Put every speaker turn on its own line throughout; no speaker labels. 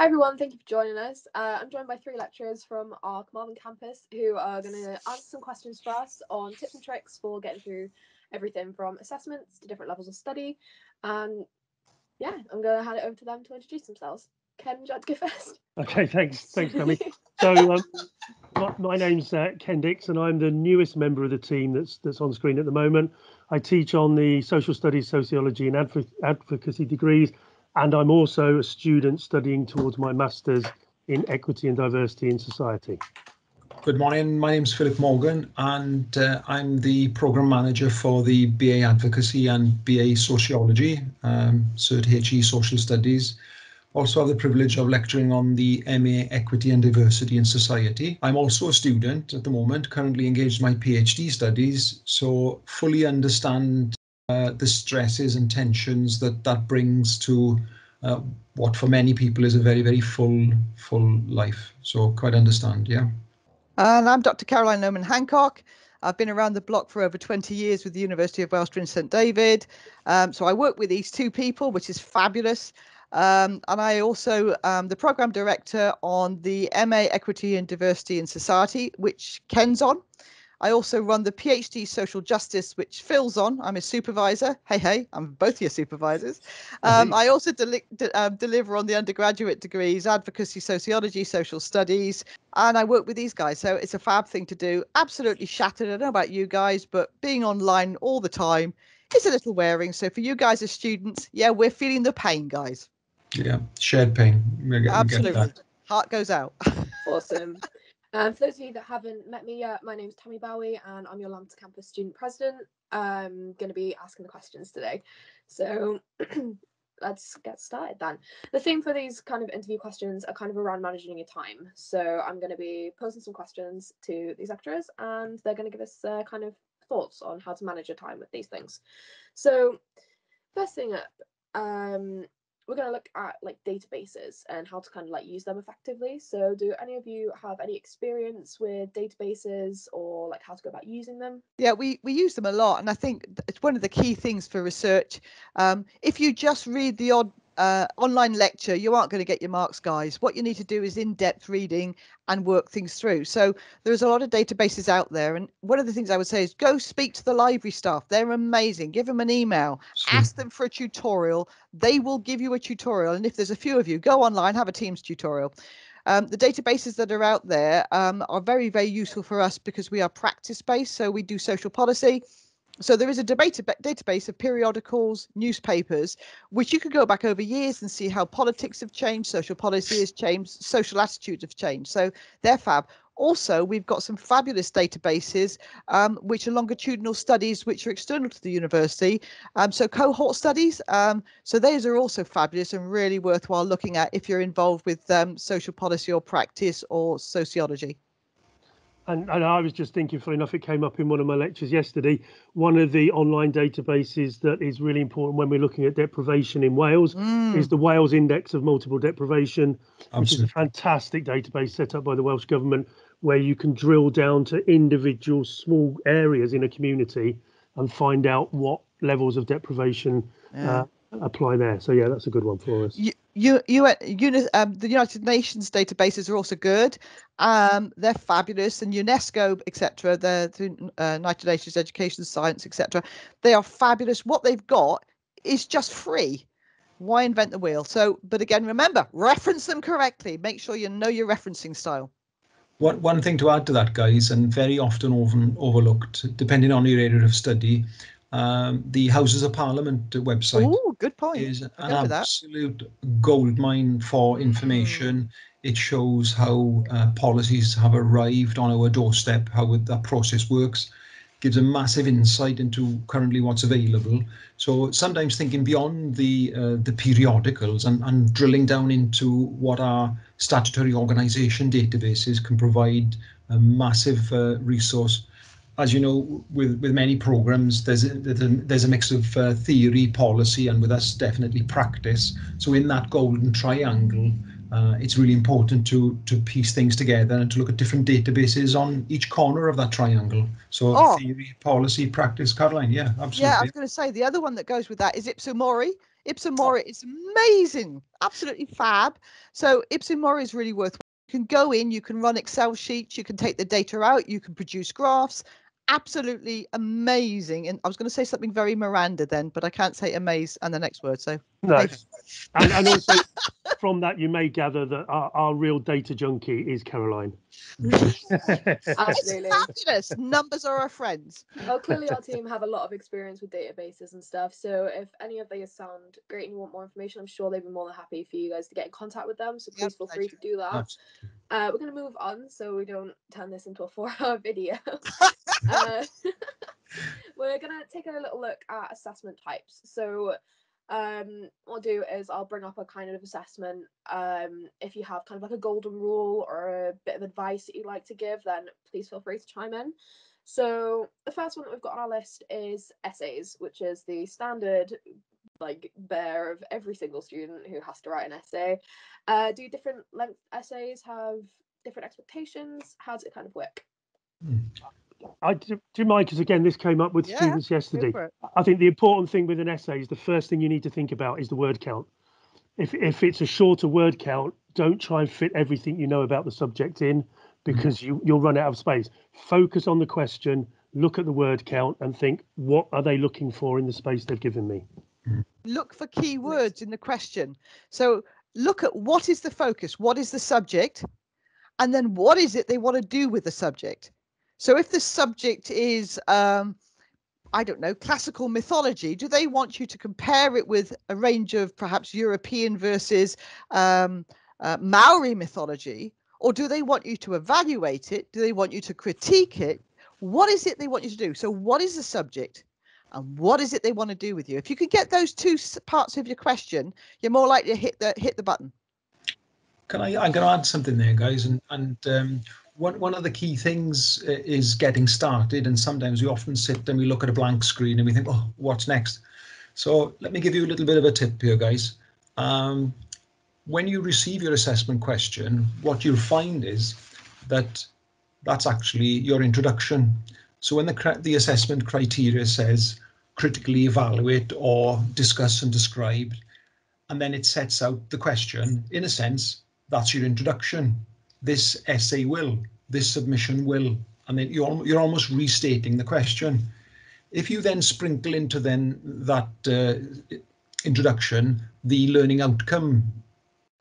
Hi everyone, thank you for joining us. Uh, I'm joined by three lecturers from our Carmarthen campus who are going to answer some questions for us on tips and tricks for getting through everything from assessments to different levels of study. And yeah, I'm going to hand it over to them to introduce themselves. Ken, would you like to go first?
Okay, thanks, thanks, Tammy. so um, my, my, name's uh, Ken Dix, and I'm the newest member of the team that's that's on screen at the moment. I teach on the social studies, sociology, and adv advocacy degrees and I'm also a student studying towards my master's in equity and diversity in society.
Good morning, my name is Philip Morgan and uh, I'm the program manager for the BA Advocacy and BA Sociology, um, CERT HE Social Studies. Also have the privilege of lecturing on the MA Equity and Diversity in Society. I'm also a student at the moment, currently engaged in my PhD studies, so fully understand uh, the stresses and tensions that that brings to uh, what for many people is a very very full full life so quite understand yeah
and i'm dr caroline Norman hancock I've been around the block for over 20 years with the University of Wellston St David. Um, so I work with these two people, which is fabulous. Um, and I also am the program director on the MA Equity and Diversity in Society, which Ken's on. I also run the PhD Social Justice, which Phil's on. I'm a supervisor. Hey, hey, I'm both your supervisors. Um, I also de- de- uh, deliver on the undergraduate degrees, Advocacy, Sociology, Social Studies, and I work with these guys. So it's a fab thing to do. Absolutely shattered. I don't know about you guys, but being online all the time is a little wearing. So for you guys as students, yeah, we're feeling the pain, guys.
Yeah, shared pain.
Absolutely. Heart goes out.
awesome. Um, for those of you that haven't met me yet, my name is Tammy Bowie and I'm your Lampeter Campus Student President. I'm going to be asking the questions today. So let's get started then. The theme for these kind of interview questions are kind of around managing your time. So I'm going to be posing some questions to these lecturers and they're going to give us uh, kind of thoughts on how to manage your time with these things. So first thing up, um, we're going to look at like databases and how to kind of like use them effectively. So, do any of you have any experience with databases or like how to go about using them?
Yeah, we we use them a lot, and I think it's one of the key things for research. Um, if you just read the odd uh, online lecture, you aren't going to get your marks, guys. What you need to do is in depth reading and work things through. So there's a lot of databases out there. And one of the things I would say is go speak to the library staff. They're amazing. Give them an email, sure. ask them for a tutorial. They will give you a tutorial. And if there's a few of you, go online, have a Teams tutorial. Um, the databases that are out there um, are very, very useful for us because we are practice based. So we do social policy so there is a debate database of periodicals, newspapers, which you could go back over years and see how politics have changed, social policy has changed, social attitudes have changed. So they're fab. Also, we've got some fabulous databases, um, which are longitudinal studies, which are external to the university. Um, so cohort studies. Um, so those are also fabulous and really worthwhile looking at if you're involved with um, social policy or practice or sociology.
And, and, I was just thinking, funny enough, it came up in one of my lectures yesterday. One of the online databases that is really important when we're looking at deprivation in Wales mm. is the Wales Index of Multiple Deprivation, Absolutely. which is a fantastic database set up by the Welsh Government where you can drill down to individual small areas in a community and find out what levels of deprivation yeah. uh, apply there. So, yeah, that's a good one for us.
You, you, you, um, the United Nations databases are also good. Um, they're fabulous, and UNESCO, etc. The uh, United Nations Education, Science, etc. They are fabulous. What they've got is just free. Why invent the wheel? So, but again, remember, reference them correctly. Make sure you know your referencing style.
One, one thing to add to that, guys, and very often often overlooked, depending on your area of study, um, the Houses of Parliament website
Ooh, good point.
is an absolute goldmine for mm. information. It shows how uh, policies have arrived on our doorstep, how that process works, gives a massive insight into currently what's available. So sometimes thinking beyond the uh, the periodicals and, and drilling down into what our statutory organisation databases can provide a massive uh, resource as you know, with with many programs, there's a, there's a mix of uh, theory, policy, and with us definitely practice. So in that golden triangle, uh, it's really important to to piece things together and to look at different databases on each corner of that triangle. So oh. theory, policy, practice. Caroline, yeah, absolutely.
Yeah, I was going to say the other one that goes with that is Ipsos Mori. Ipsos Mori is amazing, absolutely fab. So Ipsos Mori is really worth. You can go in, you can run Excel sheets, you can take the data out, you can produce graphs. Absolutely amazing. And I was going to say something very Miranda then, but I can't say amaze and the next word. So
No, and, and also from that you may gather that our, our real data junkie is Caroline.
it's
Absolutely.
fabulous. Numbers are our friends.
Well, clearly our team have a lot of experience with databases and stuff. So if any of these sound great and you want more information, I'm sure they'd be more than happy for you guys to get in contact with them. So
Yep,
please feel free to do that.
Absolutely.
Uh, we're going to move on so we don't turn this into a four-hour video. uh, we're going to take a little look at assessment types. So um, what I'll do is I'll bring up a kind of assessment. Um, if you have kind of like a golden rule or a bit of advice that you'd like to give, then please feel free to chime in. So the first one that we've got on our list is essays, which is the standard like bear of every single student who has to write an essay. Uh, do different length essays have different expectations? How does it kind of work?
I do, do you mind? Because again, this came up with
Yeah,
students yesterday.
for.
I think the important thing with an essay is the first thing you need to think about is the word count. If if it's a shorter word count, don't try and fit everything you know about the subject in because you you'll run out of space. Focus on the question, look at the word count, and think what are they looking for in the space they've given me.
Look for key words in the question. So look at what is the focus, what is the subject, and then what is it they want to do with the subject. So if the subject is, um, I don't know, classical mythology, do they want you to compare it with a range of perhaps European versus um, uh, Maori mythology? Or do they want you to evaluate it? Do they want you to critique it? What is it they want you to do? So, what is the subject? And what is it they want to do with you if you can get those two parts of your question you're more likely to hit the hit the button
Can I? I'm going to add something there, guys. And and um, one one of the key things uh, is getting started. And sometimes we often sit and we look at a blank screen and we think, oh, what's next? So let me give you a little bit of a tip here, guys. Um, when you receive your assessment question, what you'll find is that that's actually your introduction. So when the the assessment criteria says critically evaluate or discuss and describe, and then it sets out the question, in a sense, that's your introduction. This essay will, this submission will, and then you're, you're almost restating the question. If you then sprinkle into then that uh, introduction, the learning outcome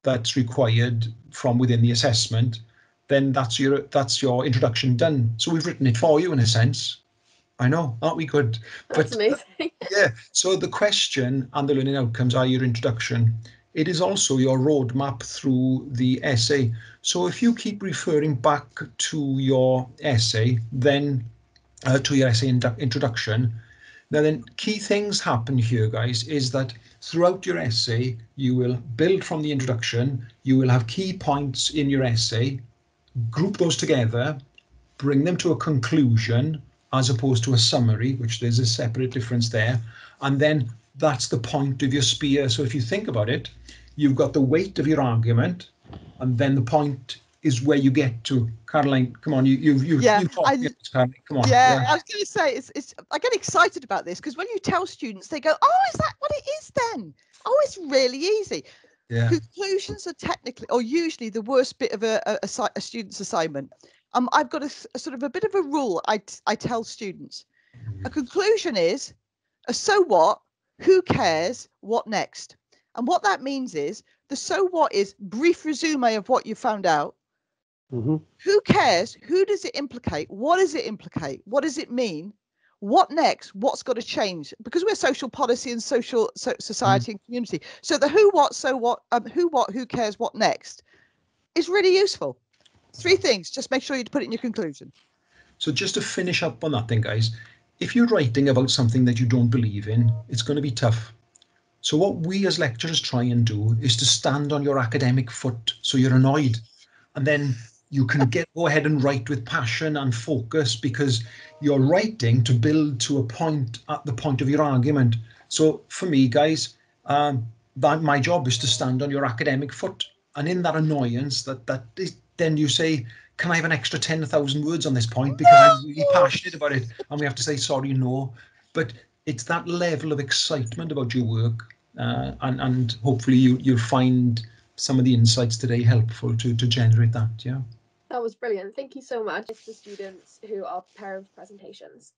that's required from within the assessment, then that's your that's your introduction done. So we've written it for you in a sense. I know, aren't we good?
That's amazing.
yeah, so the question and the learning outcomes are your introduction. It is also your roadmap through the essay. So if you keep referring back to your essay, then uh, to your essay indu- introduction, now then key things happen here, guys, is that throughout your essay, you will build from the introduction, you will have key points in your essay, group those together, bring them to a conclusion as opposed to a summary, which there's a separate difference there. And then that's the point of your spear. So if you think about it, you've got the weight of your argument, and then the point is where you get to. Caroline, come on, you you you
Yeah,
you
I-
Caroline, come on.
yeah, i was going to say it's, it's i get excited about this because when you tell students they go oh is that what it is then oh it's really easy
yeah.
conclusions are technically or usually the worst bit of a, a, a, a student's assignment um, i've got a sort of a bit of a rule I, t- I tell students. A conclusion is a so what who cares what next? And what that means is the so what is brief resume of what you found out.
Hmm
who cares who does it implicate what does it implicate what does it mean what next what's got to change? Because we're social policy and social so, society and community. So the who what so what um, who what who cares what next is really useful three things just make sure you put it in your conclusion
So just to finish up on that thing, guys, if you're writing about something that you don't believe in, it's going to be tough. So what we as lecturers try and do is to stand on your academic foot so you're annoyed. And then you can get go ahead and write with passion and focus because you're writing to build to a point at the point of your argument. So for me, guys, um, that my job is to stand on your academic foot. And in that annoyance, that that is, then you say, can I have an extra 10,000 words on this point because I'm really passionate about it? And we have to say, sorry, no. But it's that level of excitement about your work uh, and and hopefully you you'll find some of the insights today helpful to to generate that. Yeah.
That was brilliant. Thank you so much to students who are preparing for presentations.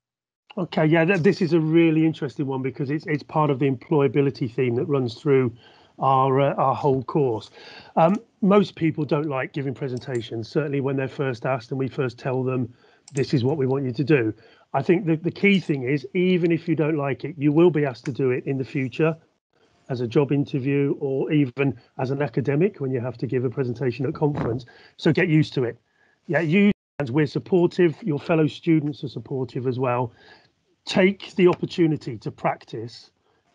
Okay, yeah, th- this is a really interesting one because it's it's part of the employability theme that runs through our uh, our whole course. Um, most people don't like giving presentations, certainly when they're first asked and we first tell them this is what we want you to do. I think the, the key thing is even if you don't like it, you will be asked to do it in the future as a job interview or even as an academic when you have to give a presentation at conference. So get used to it. Yeah, you we're supportive, your fellow students are supportive as well. Take the opportunity to practice,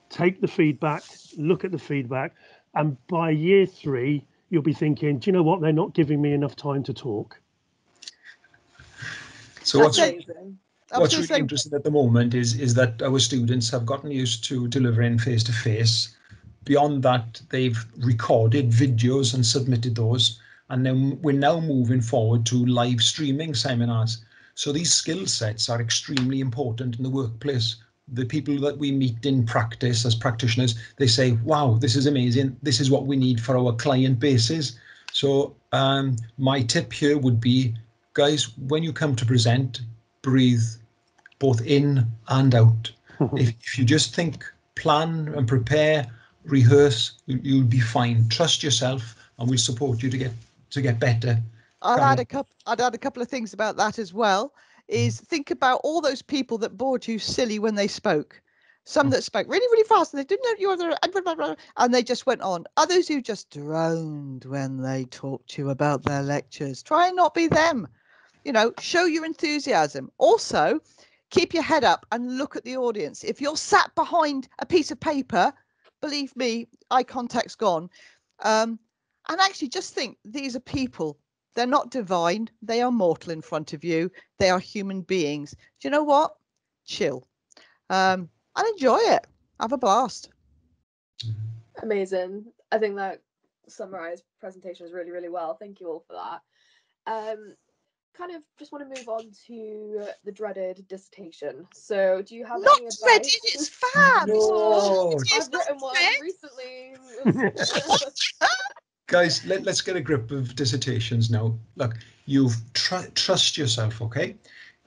take the feedback, look at the feedback, and by year three, you'll be thinking, do you know what? They're not giving me enough time to talk.
So what's, what's really say, interesting at the moment is is that our students have gotten used to delivering face to face. Beyond that, they've recorded videos and submitted those, and then we're now moving forward to live streaming seminars. So these skill sets are extremely important in the workplace. The people that we meet in practice as practitioners, they say, wow, this is amazing. This is what we need for our client bases. So um, my tip here would be guys, when you come to present, breathe both in and out. if, if you just think, plan and prepare, rehearse, you, you'll be fine. Trust yourself, and we'll support you to get to get better.
I'll add a couple. I'd add a couple of things about that as well. Is think about all those people that bored you silly when they spoke. Some that spoke really, really fast and they didn't know you were there, and they just went on. Others who just droned when they talked to you about their lectures. Try and not be them you know, show your enthusiasm. Also, keep your head up and look at the audience. If you're sat behind a piece of paper, believe me, eye contact's gone. Um, and actually, just think these are people. They're not divine. They are mortal in front of you. They are human beings. Do you know what? Chill um, and enjoy it. Have a blast.
Amazing. I think that summarized presentations really, really well. Thank you all for that. Um, kind of just want to move on to the dreaded dissertation. So, do you have
not
any advice?
dreaded? It's fab.
No.
I've written one recently.
Guys, let, let's get a grip of dissertations now. Look, you've tr- trust yourself, okay?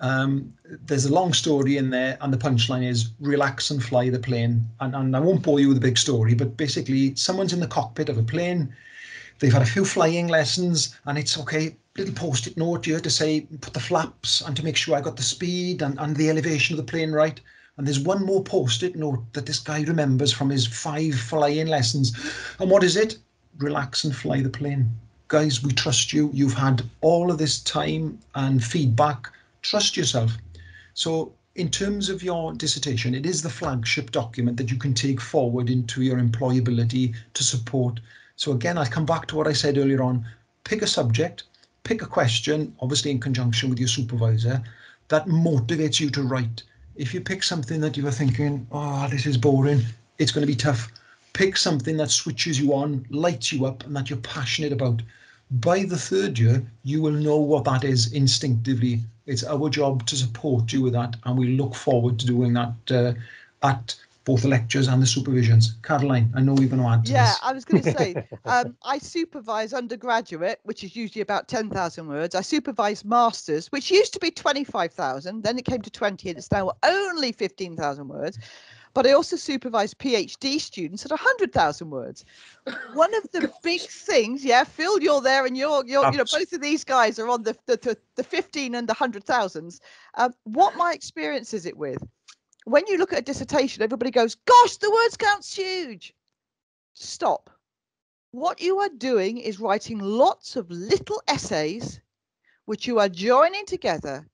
Um, there's a long story in there, and the punchline is relax and fly the plane. And, and I won't bore you with a big story, but basically, someone's in the cockpit of a plane. They've had a few flying lessons, and it's okay little post-it note here to say put the flaps and to make sure I got the speed and, and the elevation of the plane right. And there's one more post-it note that this guy remembers from his five flying lessons. And what is it? Relax and fly the plane. Guys, we trust you. You've had all of this time and feedback. Trust yourself. So in terms of your dissertation, it is the flagship document that you can take forward into your employability to support. So again, I'll come back to what I said earlier on. Pick a subject, pick a question, obviously in conjunction with your supervisor, that motivates you to write. If you pick something that you are thinking, oh, this is boring, it's going to be tough. Pick something that switches you on, lights you up, and that you're passionate about. By the third year, you will know what that is instinctively. It's our job to support you with that, and we look forward to doing that uh, at both the lectures and the supervisions. Caroline, I know you're going to add to
yeah,
this.
I was going to say, um, I supervise undergraduate, which is usually about 10,000 words. I supervise masters, which used to be 25,000. Then it came to 20 and it's now only 15,000 words. But I also supervise PhD students at 100,000 words. One of the big things, yeah, Phil, you're there and you're, you're you know, both of these guys are on the, the, the, the 15 and the 100,000s. Um, what my experience is it with? when you look at a dissertation, everybody goes, Gosh, the words count's huge. Stop. What you are doing is writing lots of little essays, which you are joining together,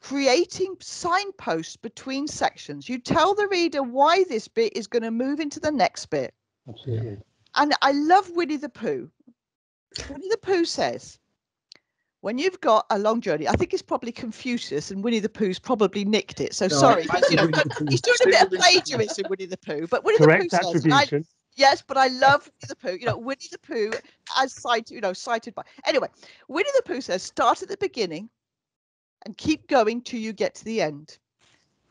creating signposts between sections. You tell the reader why this bit is going to move into the next bit.
Absolutely.
And I love Winnie the Pooh. Winnie the Pooh says, when you've got a long journey, I think it's probably Confucius and Winnie the Pooh's probably nicked it. So no, sorry, you know, he's doing a bit of plagiarism, Winnie the Pooh. But Winnie
Correct
the Pooh
attribution.
Says, yes, but I love Winnie the Pooh. You know, Winnie the Pooh, as cited, you know, cited by. Anyway, Winnie the Pooh says, start at the beginning and keep going till you get to the end.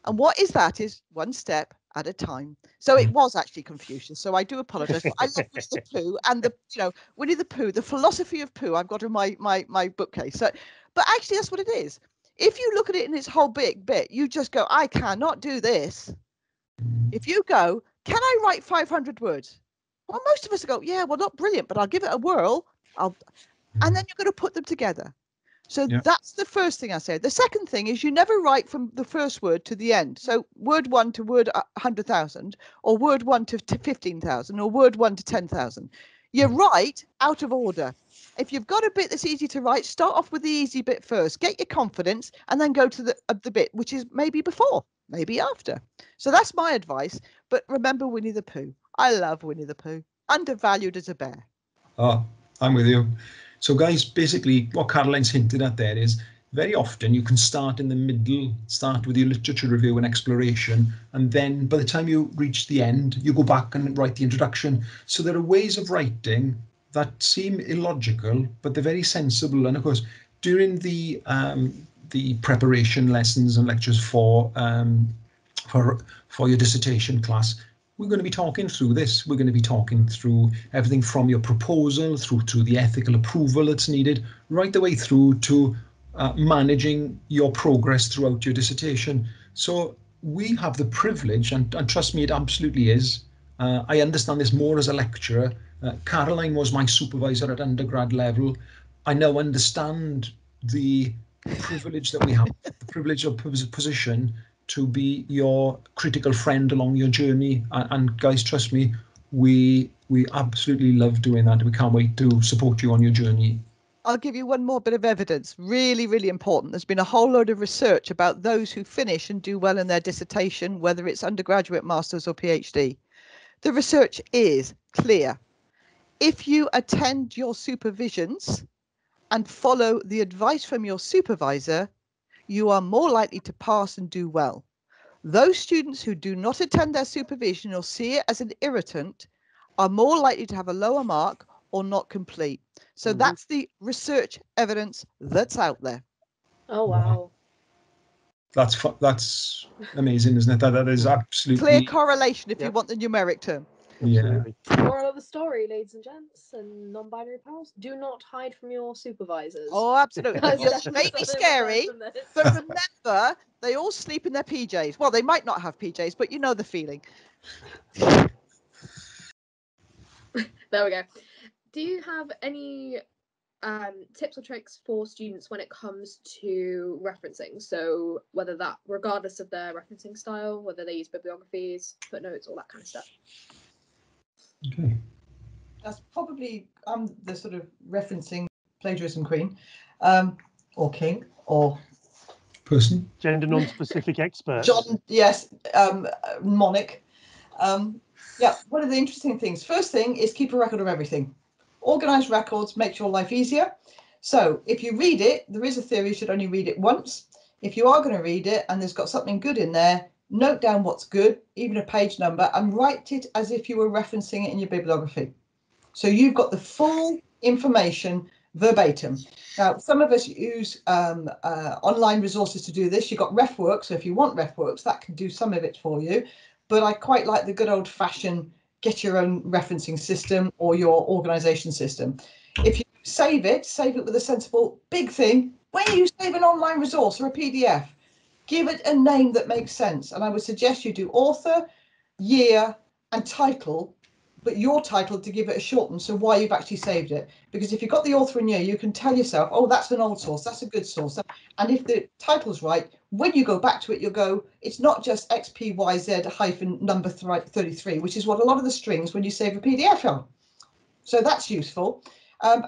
And what is that? Is one step at a time. So it was actually Confucius. So I do apologize. I love Winnie the Pooh and the you know Winnie the Pooh, the philosophy of Pooh. I've got in my my my bookcase. So, but actually that's what it is. If you look at it in its whole big bit, you just go, I cannot do this. If you go, can I write 500 words? Well, most of us go, yeah, well, not brilliant, but I'll give it a whirl. I'll, and then you're going to put them together. So
Yeah.
that's the first thing I say. The second thing is you never write from the first word to the end. So word one to word 100,000, or word one to, to 15,000, or word one to 10,000. You write out of order. If you've got a bit that's easy to write, start off with the easy bit first. Get your confidence, and then go to the uh, the bit which is maybe before, maybe after. So that's my advice. But remember Winnie the Pooh. I love Winnie the Pooh. Undervalued as a bear.
Oh, I'm with you. So, guys, basically, what Caroline's hinted at there is very often you can start in the middle, start with your literature review and exploration, and then by the time you reach the end, you go back and write the introduction. So, there are ways of writing that seem illogical, but they're very sensible. And of course, during the um, the preparation lessons and lectures for um, for for your dissertation class, we're going to be talking through this. We're going to be talking through everything from your proposal through to the ethical approval that's needed, right the way through to uh, managing your progress throughout your dissertation. So we have the privilege, and, and trust me, it absolutely is. Uh, I understand this more as a lecturer. Uh, Caroline was my supervisor at undergrad level. I now understand the privilege that we have, the privilege of position to be your critical friend along your journey. And, and guys, trust me, we we absolutely love doing that. We can't wait to support you on your journey.
I'll give you one more bit of evidence, really, really important. There's been a whole load of research about those who finish and do well in their dissertation, whether it's undergraduate, master's, or PhD. The research is clear. If you attend your supervisions and follow the advice from your supervisor, you are more likely to pass and do well. Those students who do not attend their supervision or see it as an irritant are more likely to have a lower mark or not complete. So
Mhm.
that's the research evidence that's out there.
Oh
Wow.
wow.
That's that's amazing, isn't it? That that is absolutely
Clear correlation if you want the numeric term.
Yeah.
Moral of the story, ladies and gents, and non-binary pals: do not hide from your supervisors.
Oh, absolutely.
That's
Yes,
definitely
maybe
something we've learned
scary, but remember, they all sleep in their PJs. Well, they might not have PJs, but you know the feeling.
There we go. Do you have any um, tips or tricks for students when it comes to referencing? So whether that, regardless of their referencing style, whether they use bibliographies, footnotes, all that kind of stuff.
Okay.
That's probably I'm the sort of referencing plagiarism queen, um, or king, or
Person.
Gender non-specific expert.
John, yes, um, uh, Monic. Um, yeah, one of the interesting things. First thing is keep a record of everything. Organized records makes your life easier. So if you read it, there is a theory you should only read it once. If you are going to read it and there's got something good in there, note down what's good, even a page number, and write it as if you were referencing it in your bibliography. So you've got the full information verbatim. Now, some of us use um, uh, online resources to do this. You've got RefWorks, so if you want RefWorks, that can do some of it for you. But I quite like the good old fashioned get your own referencing system or your organization system. If you save it, save it with a sensible big thing. When you save an online resource or a PDF, give it a name that makes sense. And I would suggest you do author, year, and title, but your title to give it a shorten. So why you've actually saved it. Because if you've got the author and year, you can tell yourself, oh, that's an old source, that's a good source. And if the title's right, when you go back to it, you'll go, it's not just XPYZ hyphen number 33, which is what a lot of the strings when you save a PDF are. So that's useful. Um,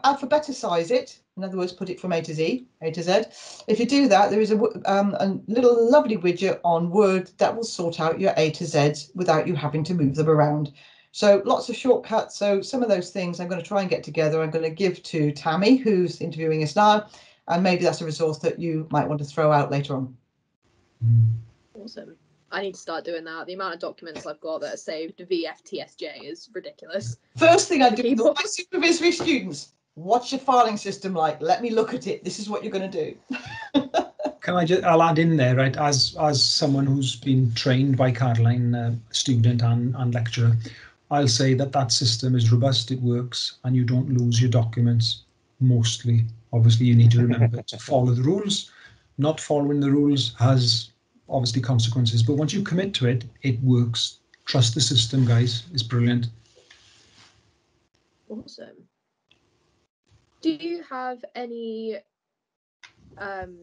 it. In other words, put it from A to Z, A to Z. If you do that, there is a, um, a little lovely widget on Word that will sort out your A to Zs without you having to move them around. So lots of shortcuts. So some of those things I'm going to try and get together. I'm going to give to Tammy, who's interviewing us now, and maybe that's a resource that you might want to throw out later on.
Awesome. I need to start doing that. The amount of documents I've got that are saved VFTSJ is ridiculous.
First thing I do with my supervisory students, what's your filing system like? Let me look at it. This is what you're going to do.
can I just, I'll add in there, right, as as someone who's been trained by Caroline, uh, student and, and lecturer, I'll say that that system is robust, it works, and you don't lose your documents mostly. Obviously, you need to remember to follow the rules. Not following the rules has obviously consequences, but once you commit to it, it works. Trust the system, guys. It's brilliant.
Awesome. Do you have any um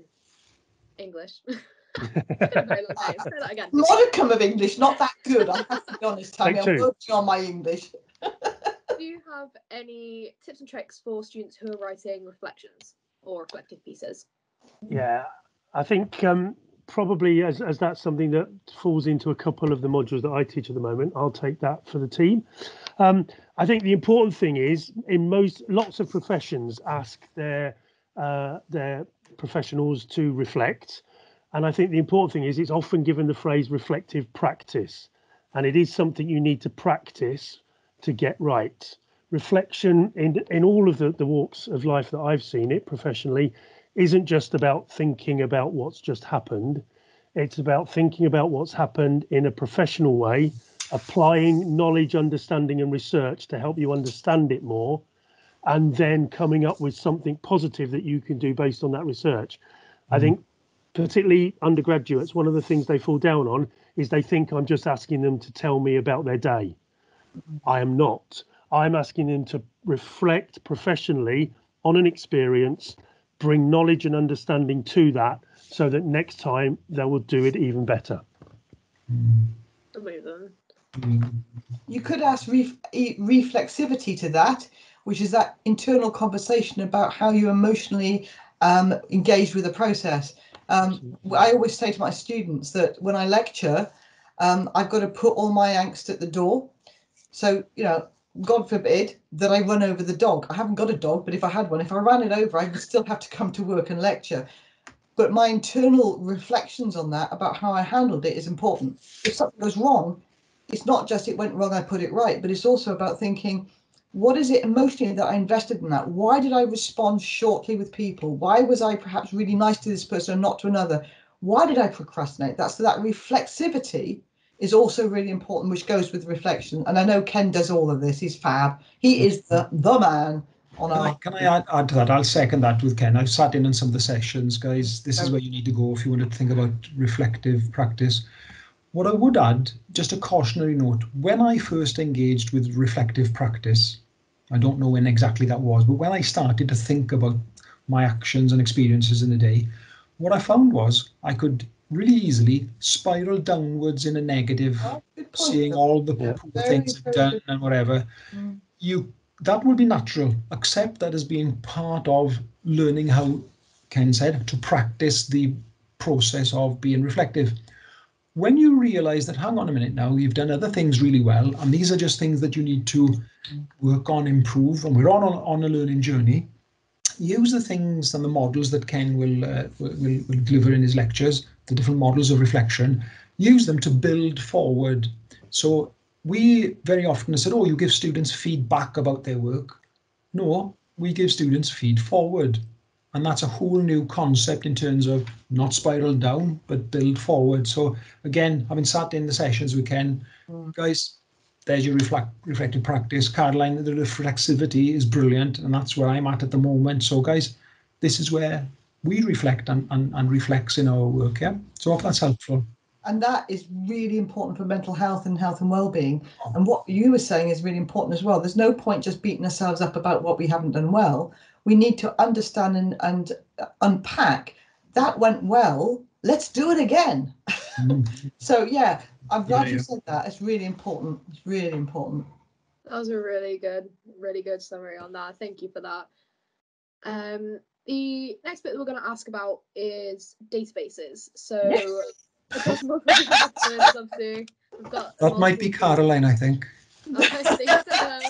English? It's a very long day. Say that again.
Modicum of English, not that good. I have to be honest, Tammy. I'm working on my English.
Do you have any tips and tricks for students who are writing reflections or reflective pieces?
Yeah, I think um, probably as, as that's something that falls into a couple of the modules that I teach at the moment, I'll take that for the team. Um, I think the important thing is in most lots of professions ask their uh, their professionals to reflect, and I think the important thing is it's often given the phrase reflective practice, and it is something you need to practice to get right. Reflection in in all of the, the walks of life that I've seen it professionally isn't just about thinking about what's just happened. It's about thinking about what's happened in a professional way, applying knowledge, understanding, and research to help you understand it more, and then coming up with something positive that you can do based on that research. I mm-hmm. think, particularly undergraduates, one of the things they fall down on is they think I'm just asking them to tell me about their day. I am not. I'm asking them to reflect professionally on an experience, bring knowledge and understanding to that so that next time they will do it even better. Mm-hmm.
Amazing.
You could ask ref- reflexivity to that, which is that internal conversation about how you emotionally um, engage with the process. Um, I always say to my students that when I lecture, um, I've got to put all my angst at the door. So, you know, God forbid that I run over the dog. I haven't got a dog, but if I had one, if I ran it over, I would still have to come to work and lecture. But my internal reflections on that about how I handled it is important. If something goes wrong, it's not just it went wrong, I put it right, but it's also about thinking, what is it emotionally that I invested in that? Why did I respond shortly with people? Why was I perhaps really nice to this person and not to another? Why did I procrastinate? That's that reflexivity is also really important, which goes with reflection. And I know Ken does all of this. He's fab. He mm-hmm. is the the man on
Can I,
our.
can I add, add to that? I'll second that with Ken. I've sat in on some of the sessions, guys. This is where you need to go if you want to think about reflective practice. What I would add, just a cautionary note, when I first engaged with reflective practice, I don't know when exactly that was, but when I started to think about my actions and experiences in the day, what I found was I could really easily spiral downwards in a negative,
Oh,
seeing all the
Yeah.
poor
Very,
things I've done
good.
and whatever.
Mm.
You that will be natural. Accept that as being part of learning how Ken said to practice the process of being reflective. When you realize that, hang on a minute now, you've done other things really well, and these are just things that you need to work on, improve, and we're on on a learning journey. Use the things and the models that Ken will, uh, will will deliver in his lectures, the different models of reflection. Use them to build forward. So we very often said, oh, you give students feedback about their work. No, we give students feed forward. And that's a whole new concept in terms of not spiral down, but build forward. So again, having sat in the sessions we can
Mm.
guys, there's your reflect, reflective practice. Caroline, the reflexivity is brilliant, and that's where I'm at at the moment. So guys, this is where we reflect and, and, and reflex in our work. Yeah. So I hope that's helpful.
And that is really important for mental health and health and well-being. And what you were saying is really important as well. There's no point just beating ourselves up about what we haven't done well. We need to understand and, and unpack that went well. Let's do it again.
Mm.
So yeah, I'm glad
Yeah,
you
yeah.
said that. It's really important. It's really important.
That was a really good, really good summary on that. Thank you for that. Um, the next bit that we're going to ask about is databases. So, I've got multiple different questions, obviously. We've got
That might be Caroline, I think.
I think so.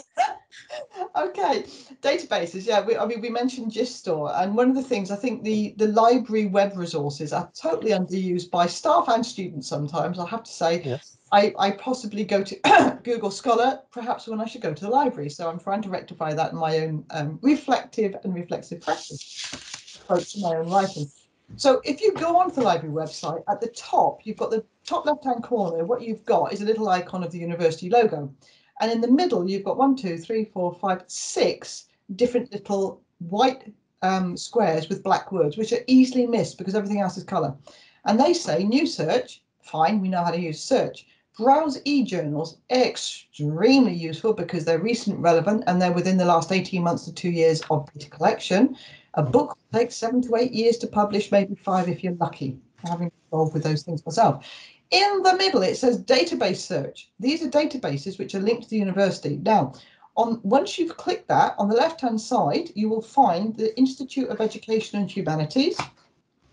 Okay databases yeah we, i mean we mentioned JSTOR and one of the things i think the the library web resources are totally underused by staff and students sometimes i have to say
Yes.
I, I possibly go to Google Scholar perhaps when I should go to the library. So I'm trying to rectify that in my own um, reflective and reflexive practice approach to my own writing. So if you go onto the library website, at the top, you've got the top left-hand corner, what you've got is a little icon of the university logo. And in the middle, you've got one, two, three, four, five, six different little white um, squares with black words, which are easily missed because everything else is colour. And they say new search, fine, we know how to use search. Browse e-journals, extremely useful because they're recent, relevant, and they're within the last 18 months to two years of data collection. A book takes seven to eight years to publish, maybe five if you're lucky, having involved with those things myself. In the middle, it says database search. These are databases which are linked to the university. Now, on once you've clicked that, on the left-hand side, you will find the Institute of Education and Humanities.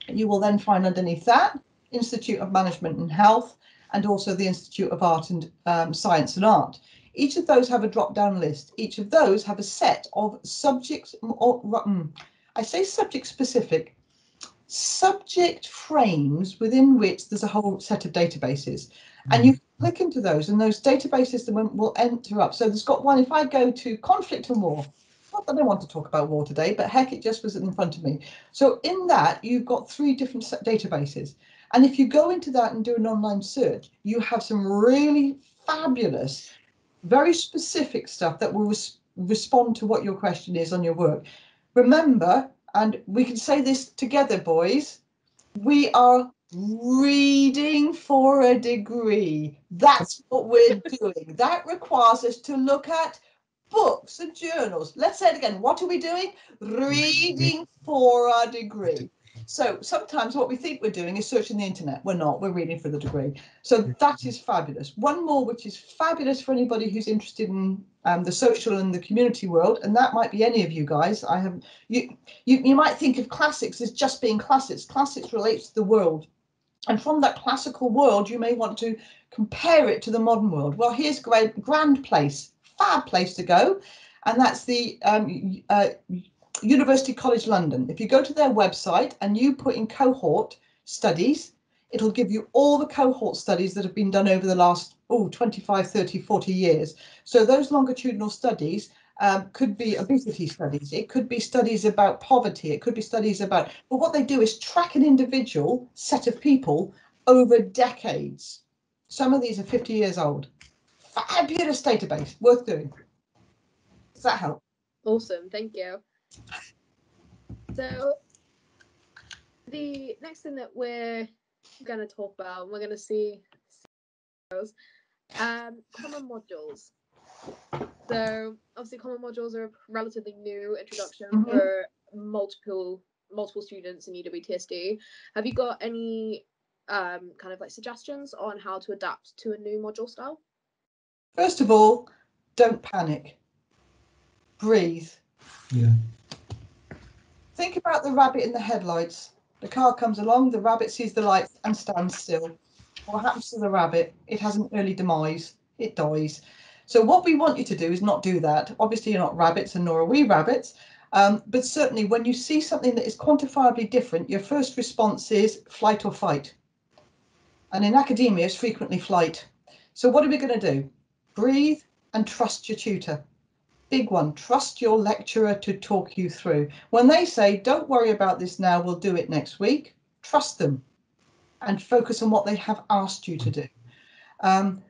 You will then find underneath that Institute of Management and Health, and also the Institute of Art and um, Science and Art. Each of those have a drop-down list. Each of those have a set of subjects, or, um, I say subject specific, subject frames within which there's a whole set of databases. And hmm. you click into those and those databases will enter up. So there's got one, if I go to conflict and war, not that I want to talk about war today, but heck, it just was in front of me. So in that, you've got three different databases. And if you go into that and do an online search, you have some really fabulous, very specific stuff that will res respond to what your question is on your work. Remember, and we can say this together, boys, we are reading for a degree. That's what we're doing. That requires us to look at books and journals. Let's say it again. What are we doing? Reading for a degree. So sometimes what we think we're doing is searching the internet. We're not, we're reading for the degree. So that is fabulous. One more, which is fabulous for anybody who's interested in um, the social and the community world, and that might be any of you guys. I have you, you, you might think of classics as just being classics. Classics relates to the world. And from that classical world, you may want to compare it to the modern world. Well, here's a grand place, fab place to go. And that's the um, uh, University College London. If you go to their website and you put in cohort studies, it'll give you all the cohort studies that have been done over the last oh 25 30 40 years. So those longitudinal studies um, could be obesity studies. It could be studies about poverty. It could be studies about but what they do is track an individual set of people over decades. Some of these are 50 years old. Fabulous database worth doing. Does that help?
Awesome thank you. So the next thing that we're going to talk about, we're going to see um, common modules. So obviously, common modules are a relatively new introduction mm-hmm. for multiple multiple students in UWTSD. Have you got any um, kind of like suggestions on how to adapt to a new module style?
First of all, don't panic. Breathe.
Yeah.
Think about the rabbit in the headlights. The car comes along, the rabbit sees the lights and stands still. What happens to the rabbit? It has an early demise. It dies. So what we want you to do is not do that. Obviously, you're not rabbits and nor are we rabbits. Um, but certainly when you see something that is quantifiably different, your first response is flight or fight. And in academia, it's frequently flight. So what are we going to do? Breathe and trust your tutor big one. Trust your lecturer to talk you through. When they say, don't worry about this now, we'll do it next week, trust them and focus on what they have asked you to do. Um,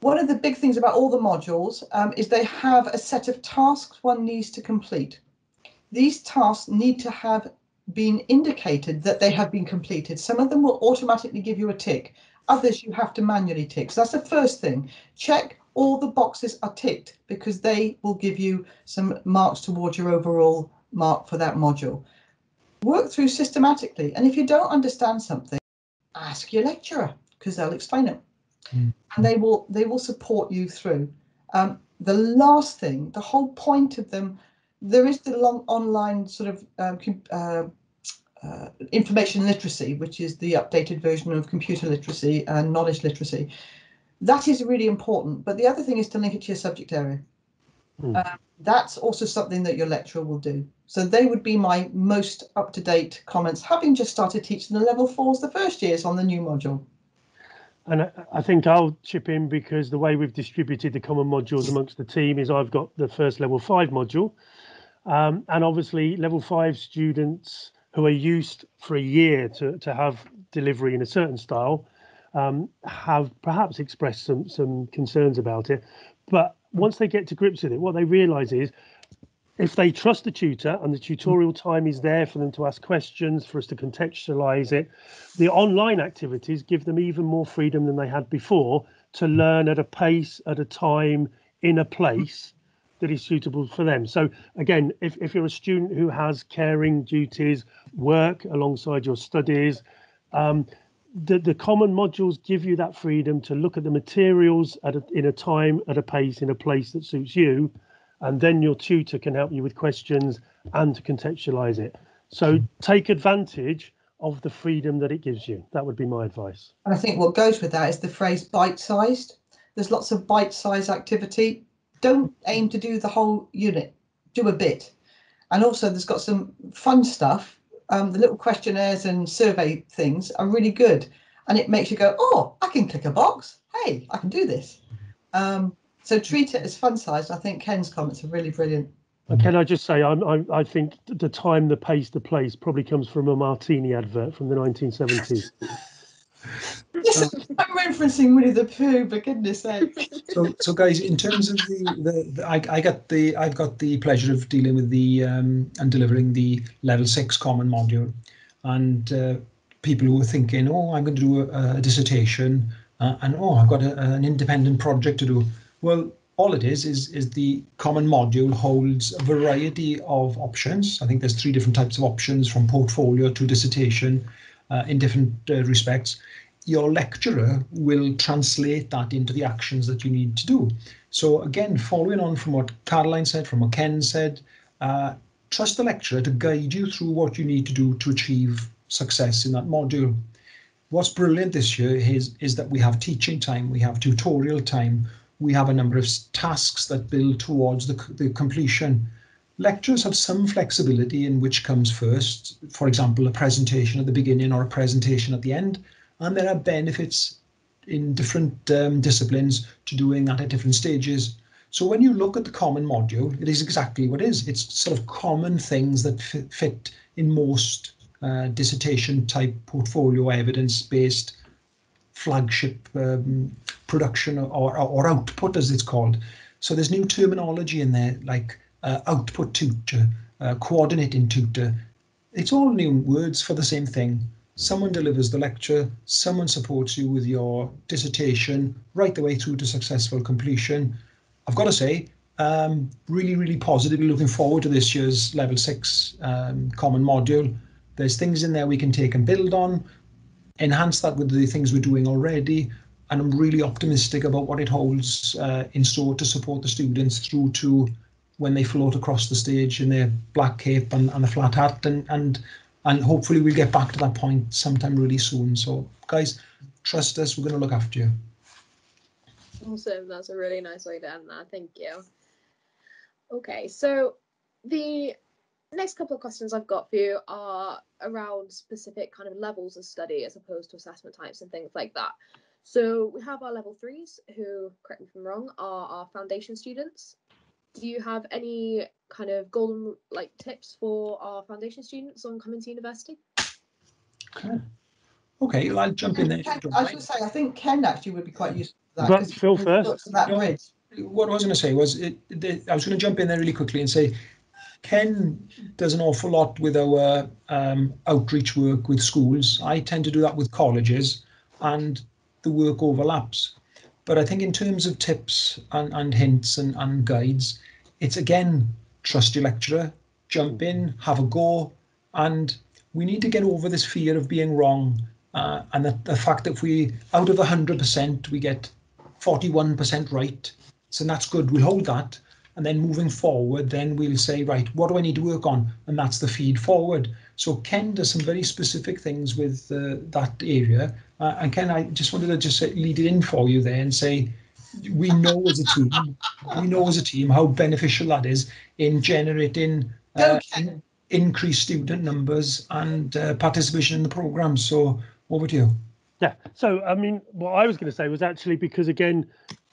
one of the big things about all the modules um, is they have a set of tasks one needs to complete. These tasks need to have been indicated that they have been completed. Some of them will automatically give you a tick. Others you have to manually tick. So that's the first thing. Check all the boxes are ticked because they will give you some marks towards your overall mark for that module. Work through systematically. And if you don't understand something, ask your lecturer because they'll explain it. Mm. And they will they will support you through. Um, the last thing, the whole point of them, there is the long online sort of um, uh, uh, information literacy, which is the updated version of computer literacy and knowledge literacy that is really important. But the other thing is to link it to your subject area. Mm. Um, that's also something that your lecturer will do. So they would be my most up-to-date comments, having just started teaching the level fours the first years on the new module.
And I think I'll chip in because the way we've distributed the common modules amongst the team is I've got the first level five module. Um, and obviously level five students who are used for a year to, to have delivery in a certain style um, have perhaps expressed some some concerns about it. But once they get to grips with it, what they realise is if they trust the tutor and the tutorial time is there for them to ask questions, for us to contextualize it, the online activities give them even more freedom than they had before to learn at a pace, at a time, in a place that is suitable for them. So again, if, if you're a student who has caring duties, work alongside your studies, um, the, the common modules give you that freedom to look at the materials at a, in a time, at a pace, in a place that suits you and then your tutor can help you with questions and to contextualize it. So take advantage of the freedom that it gives you. That would be my advice.
And I think what goes with that is the phrase bite-sized. There's lots of bite-sized activity. Don't aim to do the whole unit. Do a bit. And also there's got some fun stuff. Um, the little questionnaires and survey things are really good. And it makes you go, oh, I can click a box. Hey, I can do this. Um, so treat it as fun sized. I think Ken's comments are really brilliant.
And can I just say, I'm, I, I think the time, the pace, the place probably comes from a martini advert from the 1970s.
I'm referencing Winnie the Pooh, but goodness sake.
So, so guys, in terms of the, the, the I, I got the, I've got the pleasure of dealing with the um, and delivering the level six common module, and uh, people who are thinking, oh, I'm going to do a, a dissertation, uh, and oh, I've got a, an independent project to do. Well, all it is is is the common module holds a variety of options. I think there's three different types of options from portfolio to dissertation uh, in different uh, respects. Your lecturer will translate that into the actions that you need to do. So again, following on from what Caroline said, from what Ken said, uh, trust the lecturer to guide you through what you need to do to achieve success in that module. What's brilliant this year is, is that we have teaching time, we have tutorial time, we have a number of tasks that build towards the, the completion. Lectures have some flexibility in which comes first, for example, a presentation at the beginning or a presentation at the end, and there are benefits in different um, disciplines to doing that at different stages. So when you look at the common module, it is exactly what it is. It's sort of common things that fit, in most uh, dissertation type portfolio evidence based flagship um, production or, or output as it's called. So there's new terminology in there like uh, output tutor, uh, coordinating tutor. It's all new words for the same thing. Someone delivers the lecture, someone supports you with your dissertation right the way through to successful completion. I've got to say, um, really, really positively looking forward to this year's level six um, common module. There's things in there we can take and build on enhance that with the things we're doing already. And I'm really optimistic about what it holds uh, in store to support the students through to when they float across the stage in their black cape and, and the flat hat and, and and hopefully we'll get back to that point sometime really soon. So guys, trust us, we're going to look after you.
Awesome, that's a really nice way to end that. Thank you. Okay, so the next couple of questions I've got for you are around specific kind of levels of study as opposed to assessment types and things like that. So we have our level threes, who, correct me if I'm wrong, are our foundation students. Do you have any kind of golden like tips for our foundation students on coming to university?
Okay, okay well, I'll jump in there.
Ken, I was going to say, I think Ken actually would be quite useful
for that. But Phil first.
That bridge.
What I was going to say was, it, the, I was going to jump in there really quickly and say, Ken does an awful lot with our um, outreach work with schools. I tend to do that with colleges, and the work overlaps. But I think in terms of tips and, and hints and, and guides, it's again trust your lecturer, jump in, have a go, and we need to get over this fear of being wrong. Uh, and the, the fact that if we, out of 100%, we get 41% right. So that's good. We'll hold that. And then moving forward, then we'll say, right, what do I need to work on? And that's the feed forward. So Ken does some very specific things with uh, that area. Uh, and Ken, I just wanted to just lead it in for you there and say, we know as a team, we know as a team how beneficial that is in generating uh, in, increased student numbers and uh, participation in the program. So over to you.
Yeah. So I mean, what I was going to say was actually because again,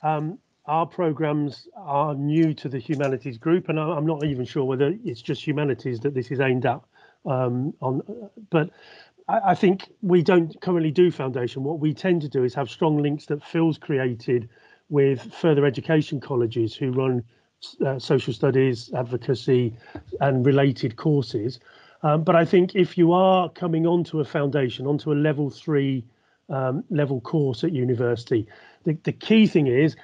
um, our programs are new to the humanities group, and I'm not even sure whether it's just humanities that this is aimed at. Um, on, but I, think we don't currently do foundation. What we tend to do is have strong links that Phil's created with further education colleges who run uh, social studies, advocacy, and related courses. Um, but I think if you are coming onto a foundation, onto a level three um, level course at university, the, the key thing is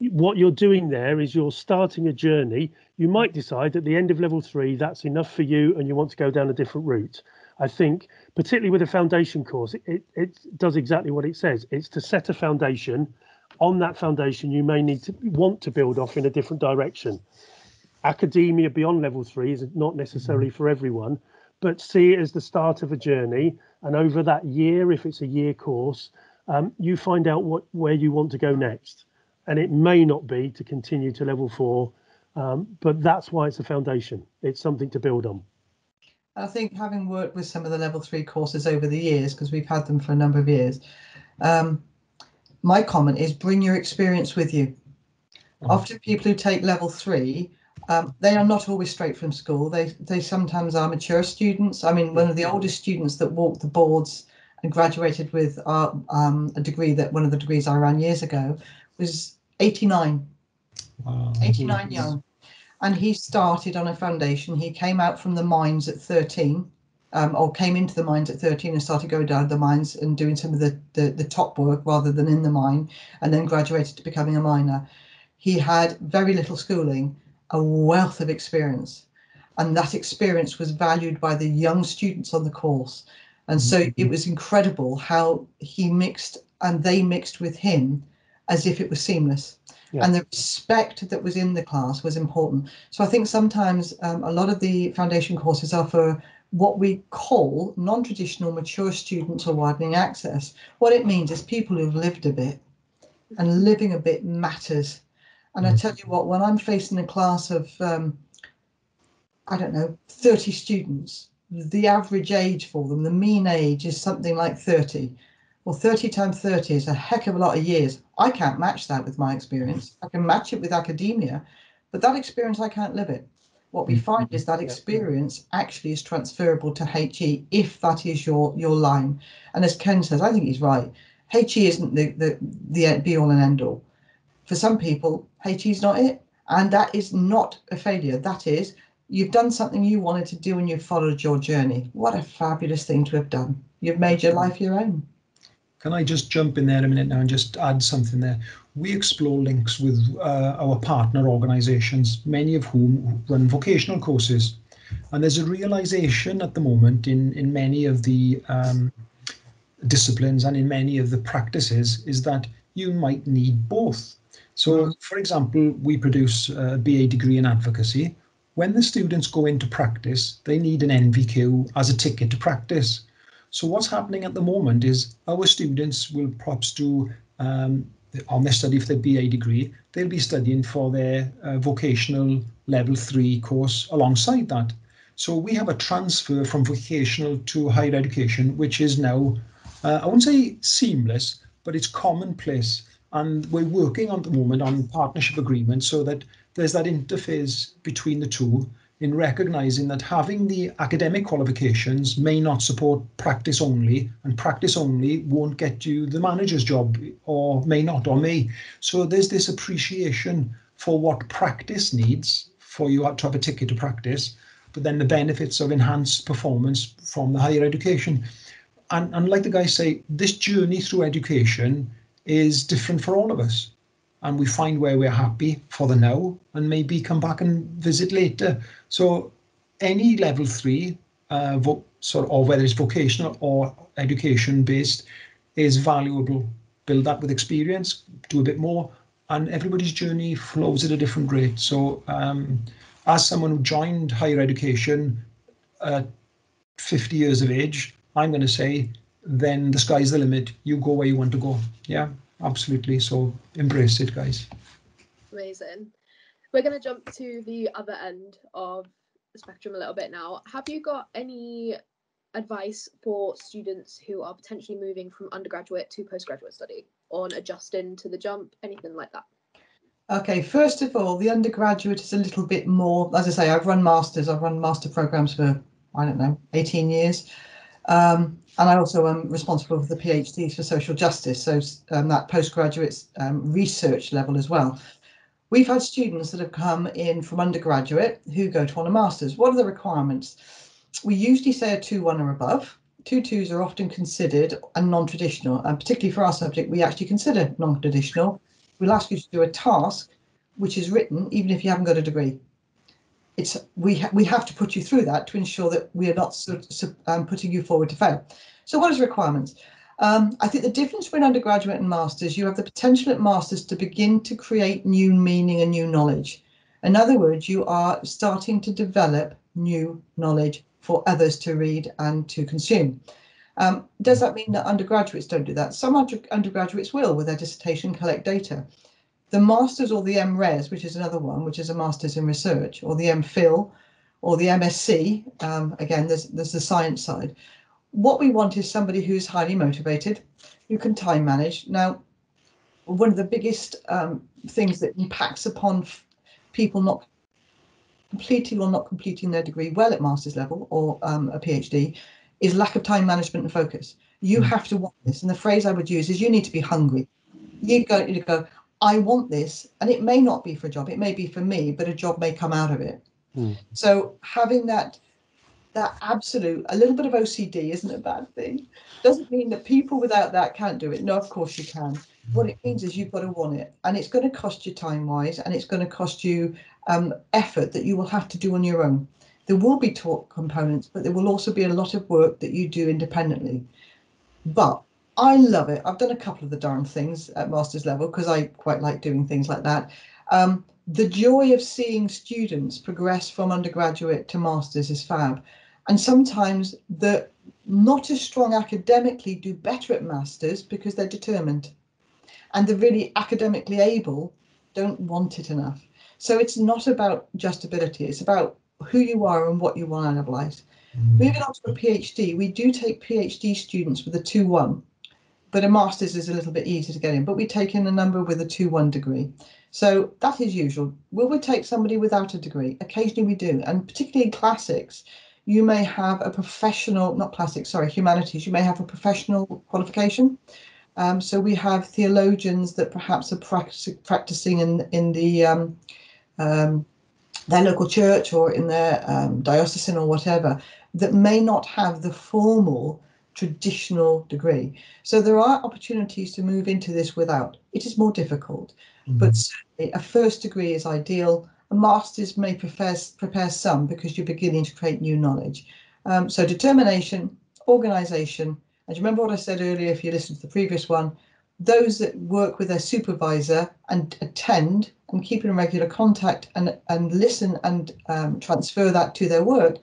what you're doing there is you're starting a journey. You might decide at the end of level three that's enough for you and you want to go down a different route. I think, particularly with a foundation course, it, it does exactly what it says. It's to set a foundation. On that foundation, you may need to want to build off in a different direction. Academia beyond level three is not necessarily for everyone, but see it as the start of a journey. And over that year, if it's a year course, um, you find out what where you want to go next and it may not be to continue to level four, um, but that's why it's a foundation. It's something to build on.
I think having worked with some of the level three courses over the years, because we've had them for a number of years, um, my comment is bring your experience with you. Mm-hmm. Often people who take level three, um, they are not always straight from school. They they sometimes are mature students. I mean, one of the oldest students that walked the boards and graduated with uh, um, a degree that one of the degrees I ran years ago was 89. Wow. 89 young. And he started on a foundation. He came out from the mines at 13, um, or came into the mines at 13 and started going down the mines and doing some of the, the, the top work rather than in the mine, and then graduated to becoming a miner. He had very little schooling, a wealth of experience. And that experience was valued by the young students on the course. And so mm-hmm. it was incredible how he mixed and they mixed with him as if it was seamless. Yeah. And the respect that was in the class was important. So I think sometimes um, a lot of the foundation courses are for what we call non-traditional mature students or widening access. What it means is people who've lived a bit and living a bit matters. And I tell you what, when I'm facing a class of, um, I don't know, 30 students, the average age for them, the mean age is something like 30. Well, 30 times 30 is a heck of a lot of years. I can't match that with my experience. I can match it with academia, but that experience, I can't live it. What we mm-hmm. find is that experience actually is transferable to HE if that is your your line. And as Ken says, I think he's right. HE isn't the, the, the be all and end all. For some people, HE is not it. And that is not a failure. That is, you've done something you wanted to do and you've followed your journey. What a fabulous thing to have done. You've made your mm-hmm. life your own.
Can I just jump in there a minute now and just add something there? We explore links with uh, our partner organisations, many of whom run vocational courses. And there's a realization at the moment in, in many of the um, disciplines and in many of the practices is that you might need both. So, for example, we produce a BA degree in advocacy. When the students go into practice, they need an NVQ as a ticket to practice. So what's happening at the moment is our students will perhaps do um, on their study for their BA degree, they'll be studying for their uh, vocational level three course alongside that. So we have a transfer from vocational to higher education, which is now, uh, I won't say seamless, but it's commonplace. And we're working on the moment on partnership agreements so that there's that interface between the two in recognizing that having the academic qualifications may not support practice only, and practice only won't get you the manager's job, or may not, or may. So there's this appreciation for what practice needs for you to have a ticket to practice, but then the benefits of enhanced performance from the higher education. And, and like the guys say, this journey through education is different for all of us and we find where we're happy for the now and maybe come back and visit later. So any level three, uh, sort of, whether it's vocational or education based, is valuable. Build that with experience, do a bit more, and everybody's journey flows at a different rate. So um, as someone who joined higher education at 50 years of age, I'm going to say, then the sky's the limit. You go where you want to go. Yeah absolutely. So embrace it, guys.
Amazing. We're going to jump to the other end of the spectrum a little bit now. Have you got any advice for students who are potentially moving from undergraduate to postgraduate study on adjusting to the jump, anything like that?
Okay, first of all, the undergraduate is a little bit more, as I say, I've run masters, I've run master programs for, I don't know, 18 years. Um, and I also am responsible for the PhDs for social justice, so um, that postgraduate um, research level as well. We've had students that have come in from undergraduate who go to on a master's. What are the requirements? We usually say a 2-1 or above. Two twos are often considered a non-traditional, and particularly for our subject, we actually consider non-traditional. We'll ask you to do a task which is written, even if you haven't got a degree it's we ha we have to put you through that to ensure that we are not um, putting you forward to fail. So what is requirements? Um, I think the difference between undergraduate and masters, you have the potential at masters to begin to create new meaning and new knowledge. In other words, you are starting to develop new knowledge for others to read and to consume. Um, does that mean that undergraduates don't do that? Some undergraduates will with their dissertation collect data. The Masters or the MRes, which is another one, which is a Masters in Research, or the MPhil, or the MSc, um, again, there's, there's the science side. What we want is somebody who's highly motivated, who can time manage. Now, one of the biggest um, things that impacts upon people not completing or not completing their degree well at master's level or um, a PhD is lack of time management and focus. You mm. have to want this. And the phrase I would use is you need to be hungry. You go, you go, I want this, and it may not be for a job, it may be for me, but a job may come out of it. Mm. So having that that absolute a little bit of OCD isn't a bad thing. Doesn't mean that people without that can't do it. No, of course you can. What it means is you've got to want it, and it's going to cost you time wise, and it's going to cost you um, effort that you will have to do on your own. There will be talk components, but there will also be a lot of work that you do independently. But I love it. I've done a couple of the darn things at master's level because I quite like doing things like that. Um, the joy of seeing students progress from undergraduate to masters is fab. And sometimes the not as strong academically do better at masters because they're determined. And the really academically able don't want it enough. So it's not about just ability, it's about who you are and what you want to analyze. Mm. Moving on to a PhD, we do take PhD students with a 2 1 but a master's is a little bit easier to get in. But we take in a number with a 2-1 degree. So that is usual. Will we take somebody without a degree? Occasionally we do. And particularly in classics, you may have a professional, not classics, sorry, humanities, you may have a professional qualification. Um, so we have theologians that perhaps are practicing in, in the um, um, their local church or in their um, diocesan or whatever that may not have the formal traditional degree. So there are opportunities to move into this without. It is more difficult, mm-hmm. but certainly a first degree is ideal. A master's may prepare, prepare some because you're beginning to create new knowledge. Um, so determination, organisation, and you remember what I said earlier if you listened to the previous one, those that work with their supervisor and attend and keep in regular contact and, and listen and um, transfer that to their work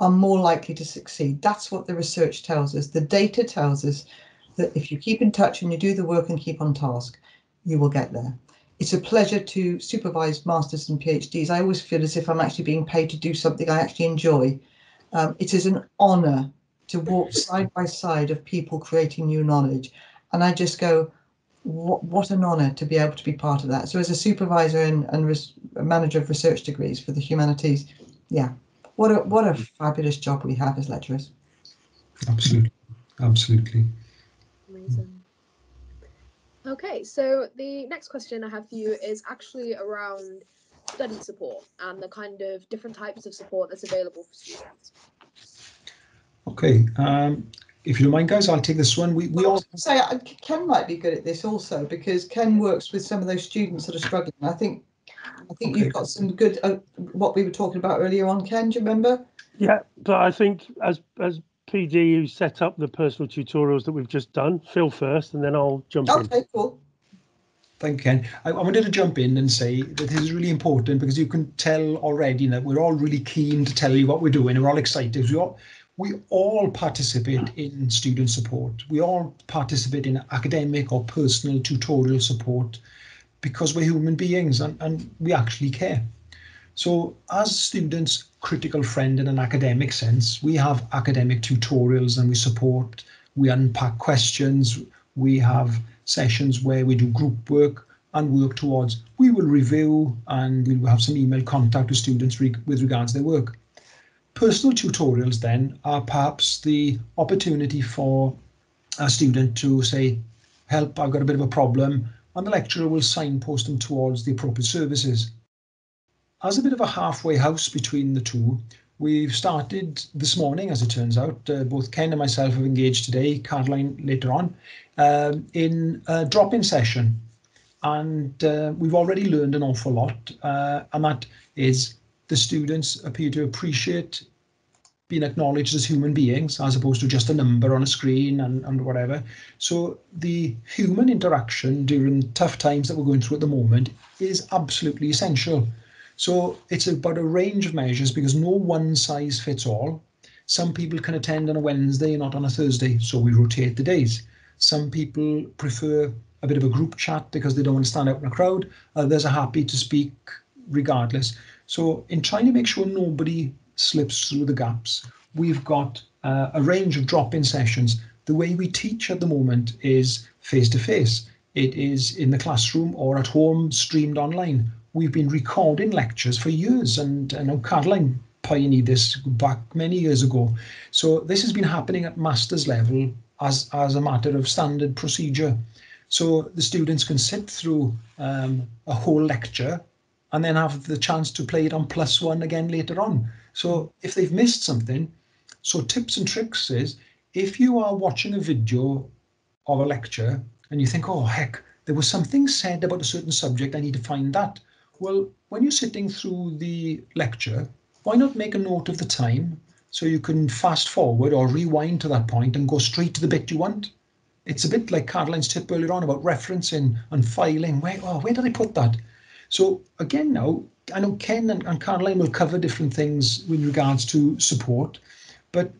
are more likely to succeed. That's what the research tells us. The data tells us that if you keep in touch and you do the work and keep on task, you will get there. It's a pleasure to supervise masters and PhDs. I always feel as if I'm actually being paid to do something I actually enjoy. Um, it is an honour to walk side by side of people creating new knowledge. And I just go, what, what an honour to be able to be part of that. So as a supervisor and, and res- manager of research degrees for the humanities, yeah, what a what a fabulous job we have as lecturers.
Absolutely, absolutely.
Amazing. Okay, so the next question I have for you is actually around study support and the kind of different types of support that's available for students.
Okay, um, if you don't mind, guys, I'll take this one. We we all
say uh, Ken might be good at this also because Ken works with some of those students that are struggling. I think I think okay. you've got some good uh, what we were talking about earlier on, Ken. Do you remember?
Yeah, but I think as as PD who set up the personal tutorials that we've just done, Phil first, and then I'll jump
okay,
in.
Okay, cool.
Thank you, Ken. I, I, wanted to jump in and say that this is really important because you can tell already that we're all really keen to tell you what we're doing. We're all excited. We all we all participate in student support. We all participate in academic or personal tutorial support because we're human beings and, and we actually care. So as students' critical friend in an academic sense, we have academic tutorials and we support, we unpack questions, we have sessions where we do group work and work towards, we will review and we'll have some email contact with students re with regards to their work. personal tutorials then are perhaps the opportunity for a student to say, help, I've got a bit of a problem, and the lecturer will signpost them towards the appropriate services. As a bit of a halfway house between the two, we've started this morning, as it turns out, uh, both Ken and myself have engaged today, Caroline later on, um, in a drop-in session. And uh, we've already learned an awful lot, uh, and that is the students appear to appreciate being acknowledged as human beings as opposed to just a number on a screen and, and whatever. So the human interaction during tough times that we're going through at the moment is absolutely essential. So it's about a range of measures because no one size fits all. Some people can attend on a Wednesday, not on a Thursday, so we rotate the days. Some people prefer a bit of a group chat because they don't want to stand out in a crowd. Others are happy to speak regardless. So in trying to make sure nobody slips through the gaps. We've got uh, a range of drop-in sessions. The way we teach at the moment is face-to-face. It is in the classroom or at home, streamed online. We've been recording lectures for years, and I know Caroline pioneered this back many years ago. So this has been happening at master's level as, as a matter of standard procedure. So the students can sit through um, a whole lecture and then have the chance to play it on plus one again later on. So if they've missed something, so tips and tricks is if you are watching a video of a lecture and you think, oh heck, there was something said about a certain subject, I need to find that. Well, when you're sitting through the lecture, why not make a note of the time so you can fast forward or rewind to that point and go straight to the bit you want? It's a bit like Caroline's tip earlier on about referencing and filing. Where, oh, where did I put that? So again, now I know Ken and, and Caroline will cover different things with regards to support, but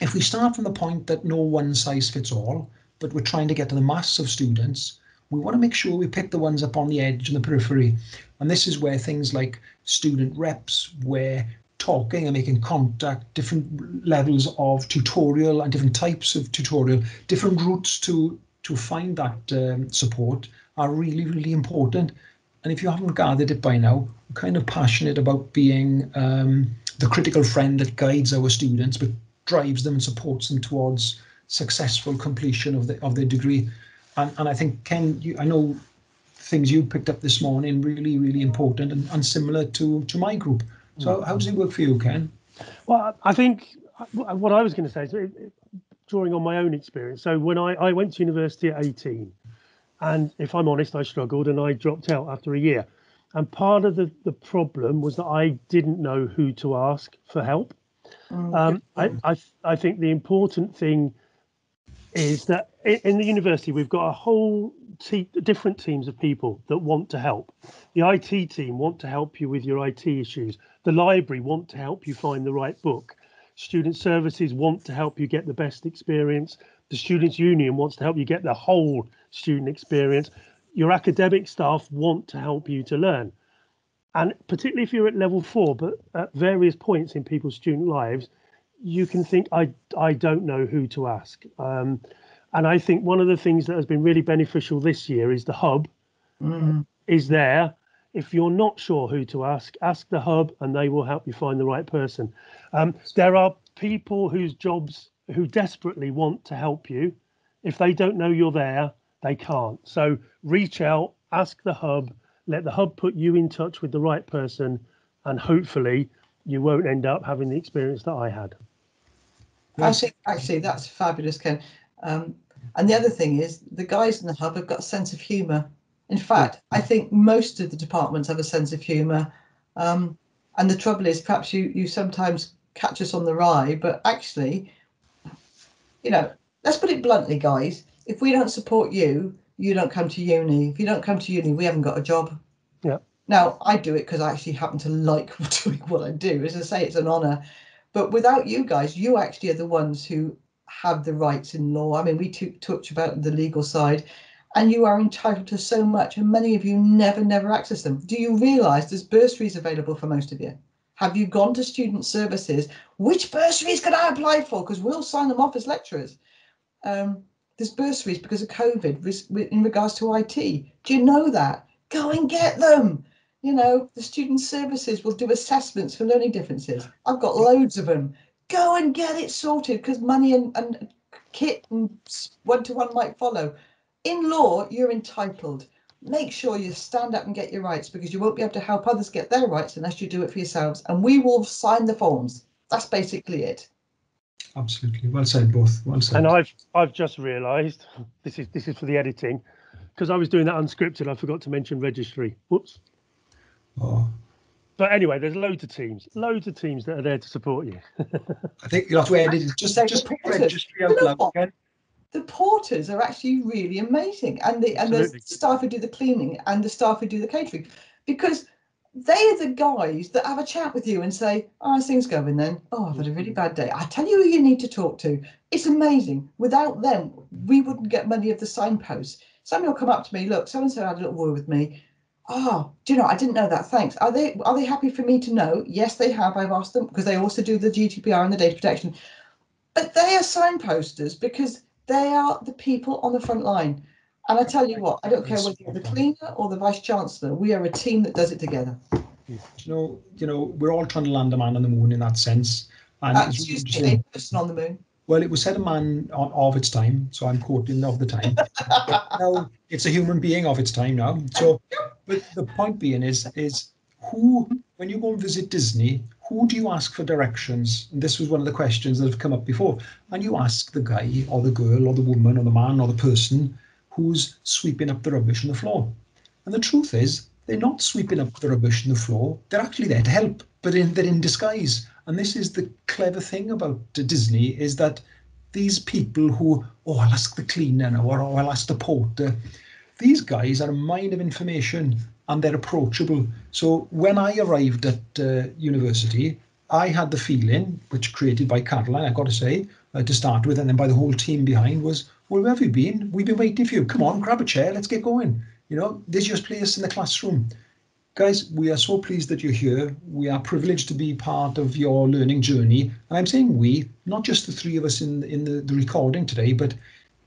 if we start from the point that no one size fits all, but we're trying to get to the mass of students, we want to make sure we pick the ones up on the edge and the periphery. And this is where things like student reps, where talking and making contact, different levels of tutorial and different types of tutorial, different routes to to find that um, support are really, really important. And if you haven't gathered it by now, we're kind of passionate about being um, the critical friend that guides our students, but drives them and supports them towards successful completion of the of their degree. And, and I think Ken, you, I know things you picked up this morning really, really important and, and similar to to my group. So mm. how does it work for you, Ken?
Well, I think uh, what I was going to say is uh, drawing on my own experience. So when I, I went to university at 18, and if I'm honest, I struggled and I dropped out after a year. And part of the, the problem was that I didn't know who to ask for help. Oh, um, I, I, I think the important thing is that in the university we've got a whole te- different teams of people that want to help. The IT team want to help you with your IT issues. The library want to help you find the right book. Student services want to help you get the best experience. The students union wants to help you get the whole student experience. Your academic staff want to help you to learn. And particularly if you're at level four, but at various points in people's student lives, you can think, I, I don't know who to ask. Um, and I think one of the things that has been really beneficial this year is the hub mm. is there. If you're not sure who to ask, ask the hub and they will help you find the right person. Um, there are people whose jobs who desperately want to help you. If they don't know you're there, they can't. So reach out, ask the hub, let the hub put you in touch with the right person, and hopefully you won't end up having the experience that I had.
Think actually that's fabulous, Ken. Um, and the other thing is the guys in the hub have got a sense of humour. In fact, I think most of the departments have a sense of humour. Um, and the trouble is, perhaps you you sometimes catch us on the rye, but actually, you know, let's put it bluntly, guys if we don't support you, you don't come to uni. If you don't come to uni, we haven't got a job.
Yeah.
Now I do it because I actually happen to like doing what I do. As I say, it's an honour. But without you guys, you actually are the ones who have the rights in law. I mean, we touch about the legal side, and you are entitled to so much, and many of you never, never access them. Do you realise there's bursaries available for most of you? Have you gone to student services? Which bursaries can I apply for? Because we'll sign them off as lecturers. Um, there's bursaries because of COVID in regards to IT. Do you know that? Go and get them. You know, the student services will do assessments for learning differences. I've got loads of them. Go and get it sorted because money and, and kit and one to one might follow. In law, you're entitled. Make sure you stand up and get your rights because you won't be able to help others get their rights unless you do it for yourselves. And we will sign the forms. That's basically it.
Absolutely. Well said, both. Well said.
And I've I've just realised this is this is for the editing because I was doing that unscripted. I forgot to mention registry. Whoops.
Oh,
But anyway, there's loads of teams, loads of teams that are there to support you.
I think you'll have to edit it. Just,
Say
just
the
put registry out loud again.
The porters are actually really amazing, and the and
Absolutely.
the staff who do the cleaning and the staff who do the catering, because they are the guys that have a chat with you and say, "Oh, how's things going then? Oh, I've had a really mm-hmm. bad day. I tell you who you need to talk to. It's amazing. Without them, we wouldn't get many of the signposts. Somebody will come up to me, look, so and so had a little word with me. Oh, do you know? I didn't know that. Thanks. Are they are they happy for me to know? Yes, they have. I've asked them because they also do the GDPR and the data protection. But they are signposters because they are the people on the front line. And I tell you what, I don't care whether you're the cleaner or the vice chancellor. We are a team that does it together.
You know, you know, we're all trying to land a man on the moon in that sense. And
Uh,
really
excuse me, person on the moon.
Well, it was said a man on, of its time, so I'm quoting of the time. But now it's a human being of its time now. So, but the point being is, is who, when you go and visit Disney, who do you ask for directions? And this was one of the questions that have come up before. And you ask the guy or the girl or the woman or the man or the person who's sweeping up the rubbish on the floor. And the truth is, they're not sweeping up the rubbish on the floor. They're actually there to help, but in, they're in disguise. And this is the clever thing about Disney is that these people who, oh, I'll ask the cleaner or oh, I'll ask the porter. These guys are a mine of information and they're approachable. So when I arrived at uh, university, I had the feeling, which created by Caroline, I've got to say, uh, to start with, and then by the whole team behind, was, well, where have you been? We've been waiting for you. Come on, grab a chair, let's get going. You know, this is your place in the classroom. Guys, we are so pleased that you're here. We are privileged to be part of your learning journey. And I'm saying we, not just the three of us in, in the, the recording today, but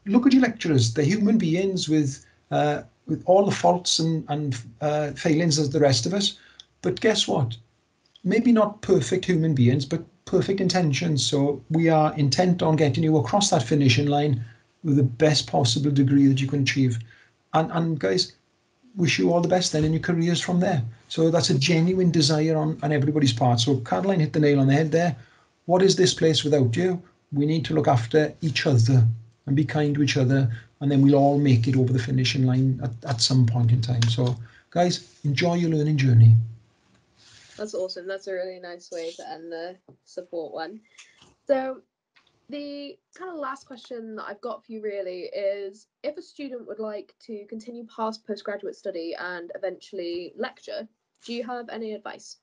look at your lecturers. They're human beings with uh, with all the faults and, and uh, failings as the rest of us. But guess what? Maybe not perfect human beings, but perfect intentions. So we are intent on getting you across that finishing line with the best possible degree that you can achieve. And, and guys, wish you all the best then in your careers from there. So that's a genuine desire on, on everybody's part. So Caroline hit the nail on the head there. What is this place without you? We need to look after each other and be kind to each other, and then we'll all make it over the finishing line at, at some point in time. So, guys, enjoy your learning journey.
That's awesome. That's a really nice way to end the support one. So, the kind of last question that I've got for you really is if a student would like to continue past postgraduate study and eventually lecture, do you have any advice?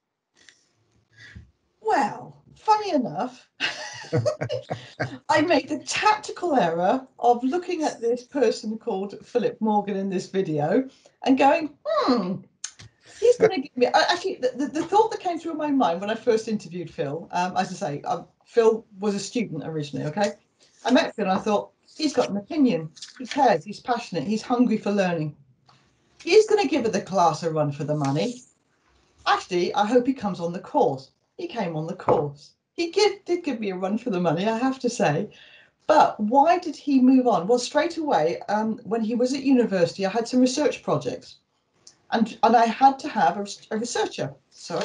Well, funny enough, I made the tactical error of looking at this person called Philip Morgan in this video and going, hmm, he's going to give me. Actually, the, the, the thought that came through my mind when I first interviewed Phil, um, as I say, um, Phil was a student originally, okay? I met Phil and I thought, he's got an opinion, he cares, he's passionate, he's hungry for learning. He's going to give the class a run for the money. Actually, I hope he comes on the course. He came on the course. He did give me a run for the money, I have to say. But why did he move on? Well, straight away, um, when he was at university, I had some research projects, and and I had to have a, a researcher. So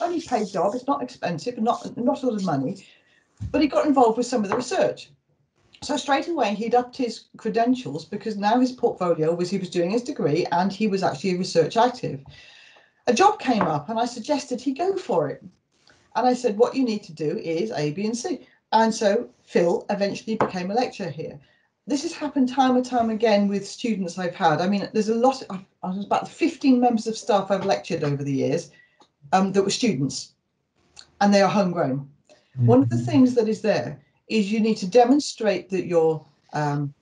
only paid job. It's not expensive, not not a lot of money, but he got involved with some of the research. So straight away, he'd upped his credentials because now his portfolio was he was doing his degree and he was actually a research active. A job came up, and I suggested he go for it. And I said, what you need to do is A, B, and C. And so Phil eventually became a lecturer here. This has happened time and time again with students I've had. I mean, there's a lot, I was about 15 members of staff I've lectured over the years um, that were students, and they are homegrown. One of the things that is there is you need to demonstrate that you're um,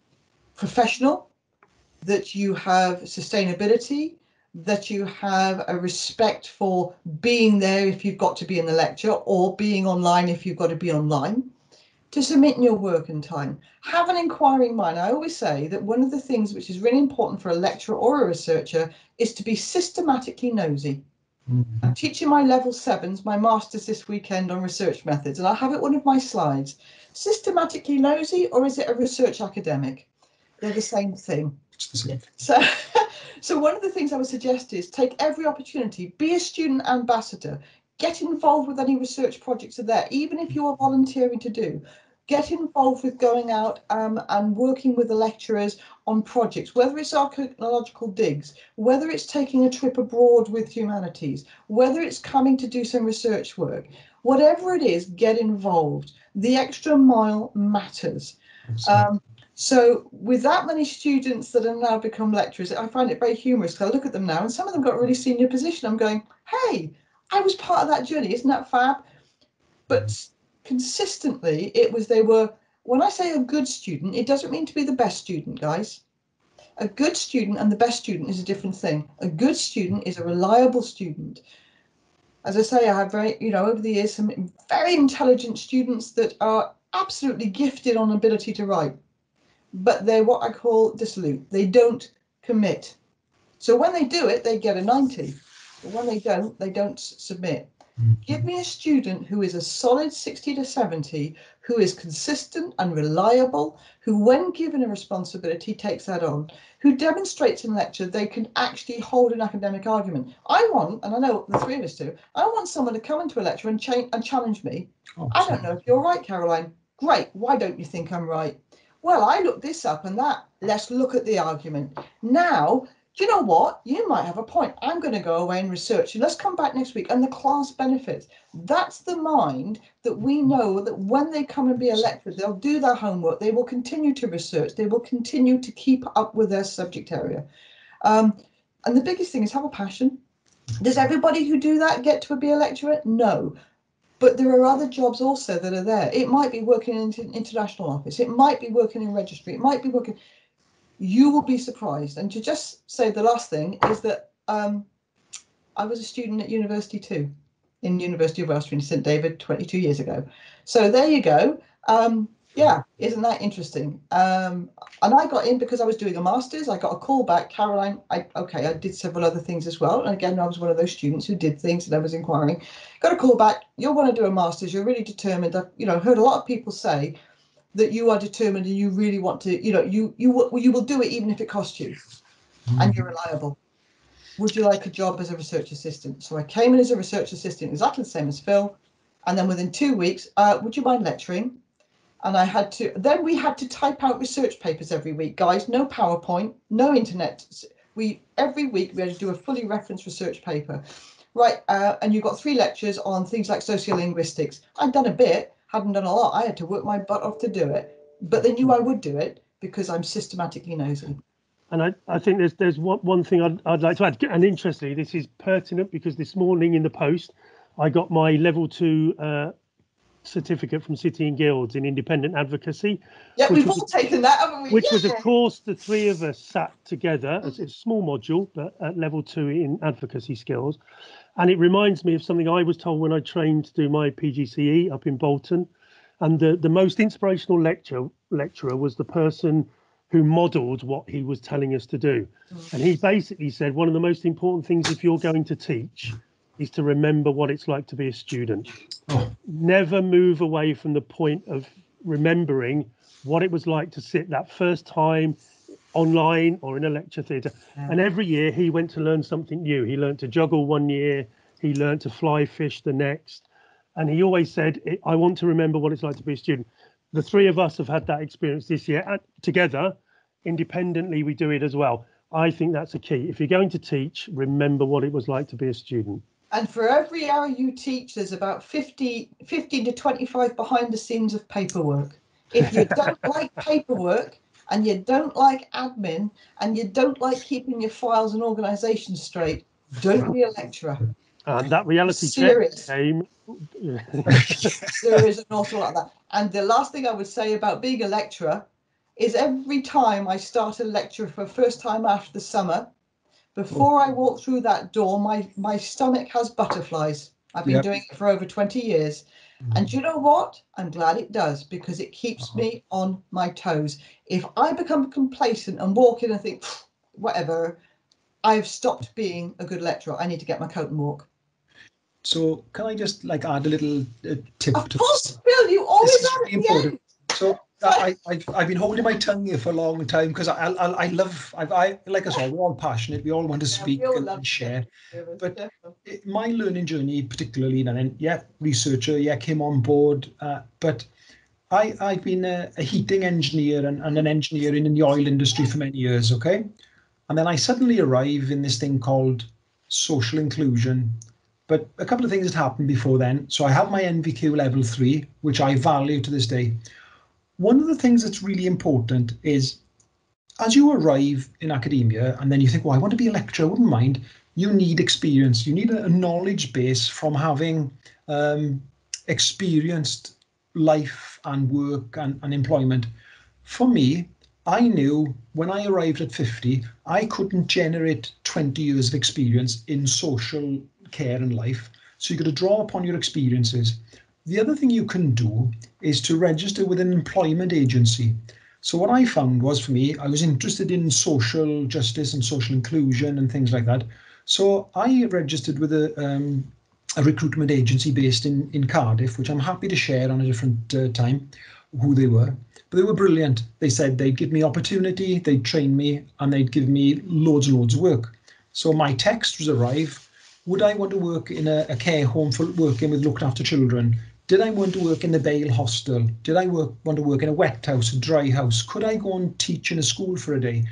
professional, that you have sustainability, that you have a respect for being there if you've got to be in the lecture or being online if you've got to be online to submit in your work in time have an inquiring mind i always say that one of the things which is really important for a lecturer or a researcher is to be systematically nosy
Mm-hmm.
I'm teaching my level sevens, my masters this weekend on research methods, and I have it one of my slides. Systematically nosy, or is it a research academic? They're the same thing.
The same.
So, so one of the things I would suggest is take every opportunity, be a student ambassador, get involved with any research projects that are there, even if you are volunteering to do. Get involved with going out um, and working with the lecturers on projects, whether it's archaeological digs, whether it's taking a trip abroad with humanities, whether it's coming to do some research work, whatever it is, get involved. The extra mile matters. Um, so with that many students that have now become lecturers, I find it very humorous because I look at them now and some of them got a really senior position. I'm going, hey, I was part of that journey. Isn't that fab? But mm-hmm. consistently, it was they were, when I say a good student, it doesn't mean to be the best student, guys. A good student and the best student is a different thing. A good student is a reliable student. As I say, I have very, you know, over the years, some very intelligent students that are absolutely gifted on ability to write but they're what I call dissolute. They don't commit. So when they do it, they get a 90. But when they don't, they don't submit. Mm-hmm. Give me a student who is a solid 60 to 70, who is consistent and reliable, who, when given a responsibility, takes that on, who demonstrates in lecture they can actually hold an academic argument. I want, and I know the three of us do, I want someone to come into a lecture and, cha- and challenge me.
Oh,
I don't know if you're right, Caroline. Great. Why don't you think I'm right? Well, I looked this up and that. Let's look at the argument. Now, do you know what? You might have a point. I'm going to go away and research. Let's come back next week. And the class benefits. That's the mind that we know that when they come and be a lecturer, they'll do their homework. They will continue to research. They will continue to keep up with their subject area. Um, and the biggest thing is have a passion. Does everybody who do that get to be a lecturer? No. But there are other jobs also that are there. It might be working in an international office. It might be working in registry. It might be working. You will be surprised. And to just say the last thing is that um, I was a student at university too, in University of Western St David 22 years ago. So there you go. Um, yeah, isn't that interesting? Um, and I got in because I was doing a master's. I got a call back, Caroline. I okay, I did several other things as well. And again, I was one of those students who did things and I was inquiring. Got a call back. You want to do a master's? You're really determined. I've, you know, heard a lot of people say that you are determined and you really want to. You know, you you will you will do it even if it costs you, and you're reliable. Would you like a job as a research assistant? So I came in as a research assistant, exactly the same as Phil. And then within two weeks, uh, would you mind lecturing? And I had to then we had to type out research papers every week, guys. No PowerPoint, no internet. We every week we had to do a fully referenced research paper, right? Uh, and you got three lectures on things like sociolinguistics. I'd done a bit, hadn't done a lot. I had to work my butt off to do it, but they knew I would do it because I'm systematically nosy.
And I, I think there's there's one, one thing I'd, I'd like to add, and interestingly, this is pertinent because this morning in the post, I got my level two uh, certificate from City and Guilds in independent advocacy.
Yeah, we've
was
all taken that, haven't we?
which was, of course, the three of us sat together as a small module, but at level two in advocacy skills. And it reminds me of something I was told when I trained to do my PGCE up in Bolton. And the, the most inspirational lecture lecturer was the person who modelled what he was telling us to do. Mm. And he basically said one of the most important things if you're going to teach is to remember what it's like to be a student.
Oh.
Never move away from the point of remembering what it was like to sit that first time online or in a lecture theatre. Mm. And every year he went to learn something new. He learned to juggle one year, he learned to fly fish the next. And he always said, "I- I want to remember what it's like to be a student. The three of us have had that experience this year and together. Independently, we do it as well. I think that's a key. If you're going to teach, remember what it was like to be a student.
And for every hour you teach, there's about 50, 15 to 25 behind the scenes of paperwork. If you don't like paperwork and you don't like admin and you don't like keeping your files and organization straight, don't be a lecturer.
And that reality check
Serious.
came.
There is an awful lot of that. And the last thing I would say about being a lecturer is every time I start a lecture for the first time after the summer, before I walk through that door, my, my stomach has butterflies. I've been
Yep.
doing it for over 20 years. And you know what? I'm glad it does because it keeps
Uh-huh.
me on my toes. If I become complacent and walk in and think, whatever, I've stopped being a good lecturer. I need to get my coat and walk.
So can I just like add a little uh, tip?
Of
to
course, Bill, you always are
really
at the
important. So I, I've, I've been holding my tongue here for a long time because I, I, I love, I, I, like us all, we're all passionate. We all want to speak
all
and, and share. but- It- my learning journey, particularly, and then, yeah, researcher, yeah, came on board. Uh, but I, I've been a, a heating engineer and, and an engineer in, in the oil industry for many years, okay? And then I suddenly arrive in this thing called social inclusion. But a couple of things had happened before then. So I have my NVQ level three, which I value to this day. One of the things that's really important is as you arrive in academia and then you think, well, I want to be a lecturer, I wouldn't mind. You need experience. You need a, knowledge base from having um, experienced life and work and, and employment. For me, I knew when I arrived at 50, I couldn't generate 20 years of experience in social care and life. So you've got to draw upon your experiences. The other thing you can do is to register with an employment agency. So what I found was for me, I was interested in social justice and social inclusion and things like that. So I registered with a, um, a recruitment agency based in, in Cardiff, which I'm happy to share on a different uh, time who they were. But they were brilliant. They said they'd give me opportunity, they'd train me, and they'd give me loads and loads of work. So my text was arrive. Would I want to work in a, a care home for working with looked after children? Did I want to work in the Bail Hostel? Did I work, want to work in a wet house, a dry house? Could I go and teach in a school for a day?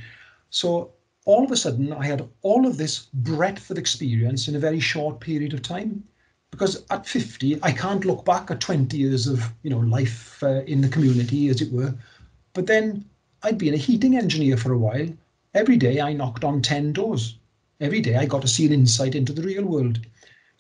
So all of a sudden, I had all of this breadth of experience in a very short period of time. Because at 50, I can't look back at 20 years of you know life uh, in the community, as it were. But then I'd been a heating engineer for a while. Every day I knocked on 10 doors. Every day I got to see an insight into the real world.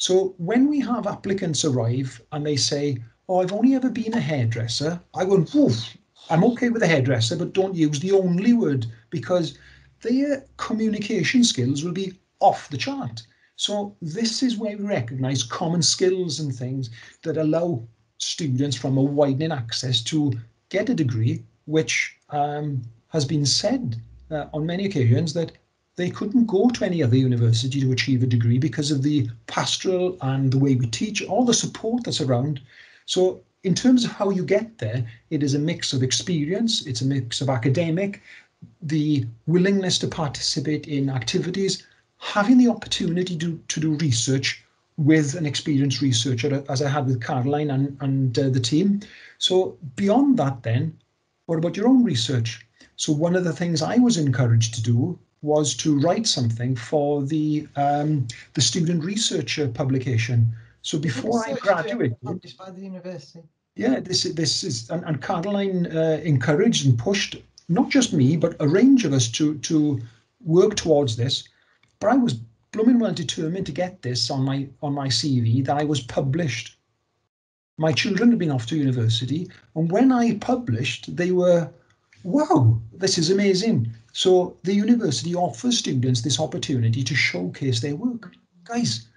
So when we have applicants arrive and they say, oh, I've only ever been a hairdresser, I went, woof, I'm okay with a hairdresser, but don't use the only word because their communication skills will be off the chart. So this is where we recognise common skills and things that allow students from a widening access to get a degree, which um, has been said uh, on many occasions that they couldn't go to any other university to achieve a degree because of the pastoral and the way we teach, all the support that's around. So in terms of how you get there, it is a mix of experience, it's a mix of academic, the willingness to participate in activities, having the opportunity to, to do research with an experienced researcher, as I had with Caroline and, and uh, the team. So beyond that then, what about your own research? So one of the things I was encouraged to do was to write something for the um, the student researcher publication. So before I graduated,
Published by the university.
yeah, this this is and, and Caroline uh, encouraged and pushed not just me but a range of us to to work towards this. But I was blooming well determined to get this on my on my CV that I was published. My children had been off to university, and when I published, they were, wow, this is amazing. So the university offers students this opportunity to showcase their work. Guys,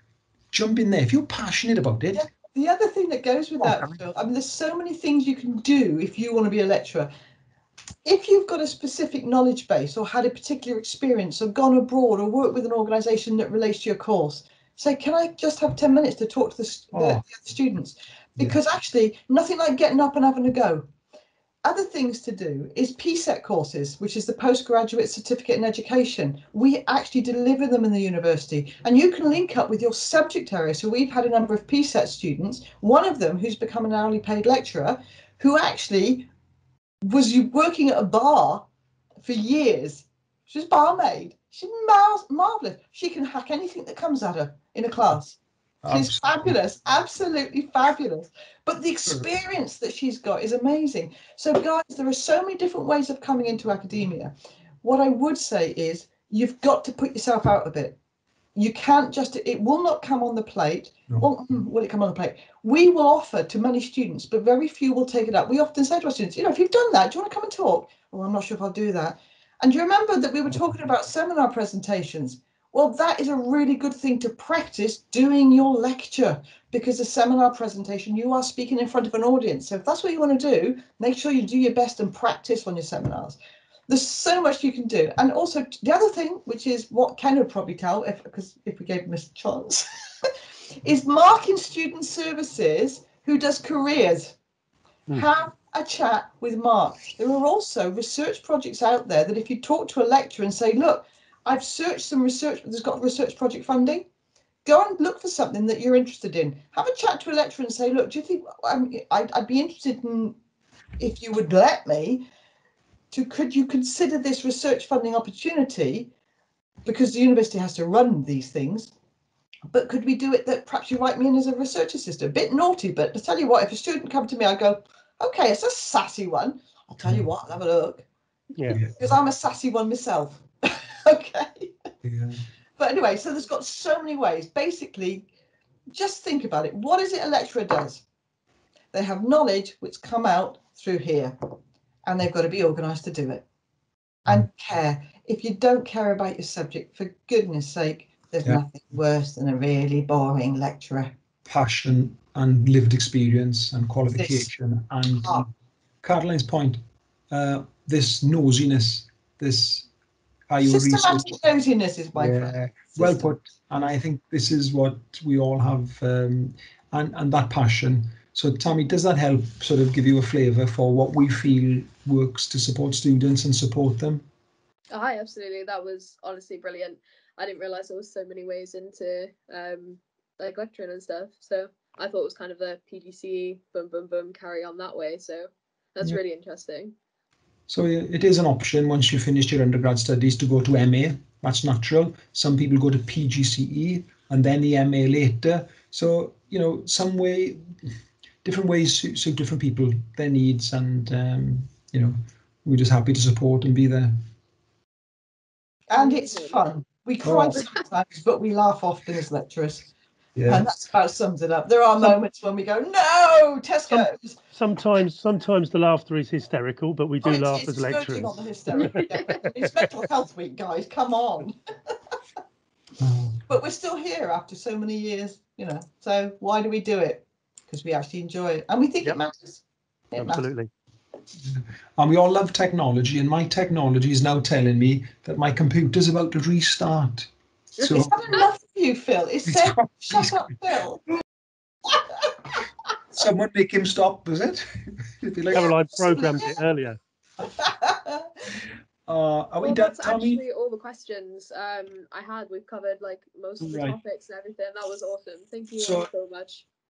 jump in there if you're passionate about it.
Yeah. The other thing that goes with that, Phil, I mean, there's so many things you can do if you want to be a lecturer. If you've got a specific knowledge base or had a particular experience or gone abroad or worked with an organisation that relates to your course, say, can I just have 10 minutes to talk to the, the,
Oh.
the students?
Yeah.
Because actually, nothing like getting up and having a go. Other things to do is PCET courses, which is the postgraduate certificate in education. We actually deliver them in the university and you can link up with your subject area. So we've had a number of PCET students, one of them who's become an hourly paid lecturer, who actually was working at a bar for years. She's barmaid. She's mar- marvelous. She can hack anything that comes at her in a class. She's
Absolutely.
fabulous, absolutely fabulous. But the experience that she's got is amazing. So, guys, there are so many different ways of coming into academia. What I would say is you've got to put yourself out a bit. You can't just, it will not come on the plate.
No.
Well, mm, will it come on the plate? We will offer to many students, but very few will take it up. We often say to our students, you know, if you've done that, do you want to come and talk? Well, I'm not sure if I'll do that. And you remember that we were talking about seminar presentations? Well, that is a really good thing to practice doing your lecture because a seminar presentation, you are speaking in front of an audience. So if that's what you want to do, make sure you do your best and practice on your seminars. There's so much you can do. And also the other thing, which is what Ken would probably tell if because if we gave him a chance, is Mark in Student Services who does careers.
Hmm.
Have a chat with Mark. There are also research projects out there that if you talk to a lecturer and say, look, I've searched some research, there's got research project funding. Go and look for something that you're interested in. Have a chat to a lecturer and say, look, do you think I'm, I'd, I'd be interested in, if you would let me, to could you consider this research funding opportunity? Because the university has to run these things. But could we do it that perhaps you write me in as a research assistant? A bit naughty, but to tell you what, if a student come to me, I go, okay, it's a sassy one. I'll tell you mm. what, I'll have a look.
Yeah.
Because I'm a sassy one myself. okay.
Yeah.
But anyway, so there's got so many ways. Basically, just think about it. What is it a lecturer does? They have knowledge which come out through here, and they've got to be organised to do it. And care. If you don't care about your subject, for goodness sake, there's
Yeah.
nothing worse than a really boring lecturer.
Passion and lived experience and qualification and
Ah.
Caroline's point, uh, this nosiness, this are you a researcher?
Systematic is my friend.
Yeah, well put. And I think this is what we all have, um, and and that passion. So, Tammy, does that help sort of give you a flavour for what we feel works to support students and support them?
Hi, absolutely. That was honestly brilliant. I didn't realize there was so many ways into um like lecturing and stuff. So I thought it was kind of a PGCE boom boom boom carry on that way. So that's
Yeah.
really interesting.
So it is an option once you finish your undergrad studies to go to MA. That's natural. Some people go to PGCE and then the MA later. So you know, some way, different ways suit, suit different people, their needs, and um, you know, we're just happy to support and be there.
And it's fun. We cry
Oh.
sometimes, but we laugh often as lecturers.
Yeah.
And that's about sums it up. There are moments when we go, no, Tesco's.
Sometimes, sometimes the laughter is hysterical, but we do
Oh, it's-
laugh
it's
as
verging
lecturers.
on the hysterical. It's mental health week, guys. Come on. But we're still here after so many years, you know. So why do we do it? Because we actually enjoy it and we think
Yep.
it matters. It matters.
Absolutely.
And we all love technology, and my technology is now telling me that my computer's about to restart. So
Is that enough for you, Phil? It
It's
said, shut up, Phil.
someone make him stop, was it? Like,
Caroline programmed it earlier.
uh, are we
well,
done,
that's
Tommy?
actually all the questions um I had. We've covered like most of the
Right.
topics and everything. That was awesome. Thank you
So-
all so much.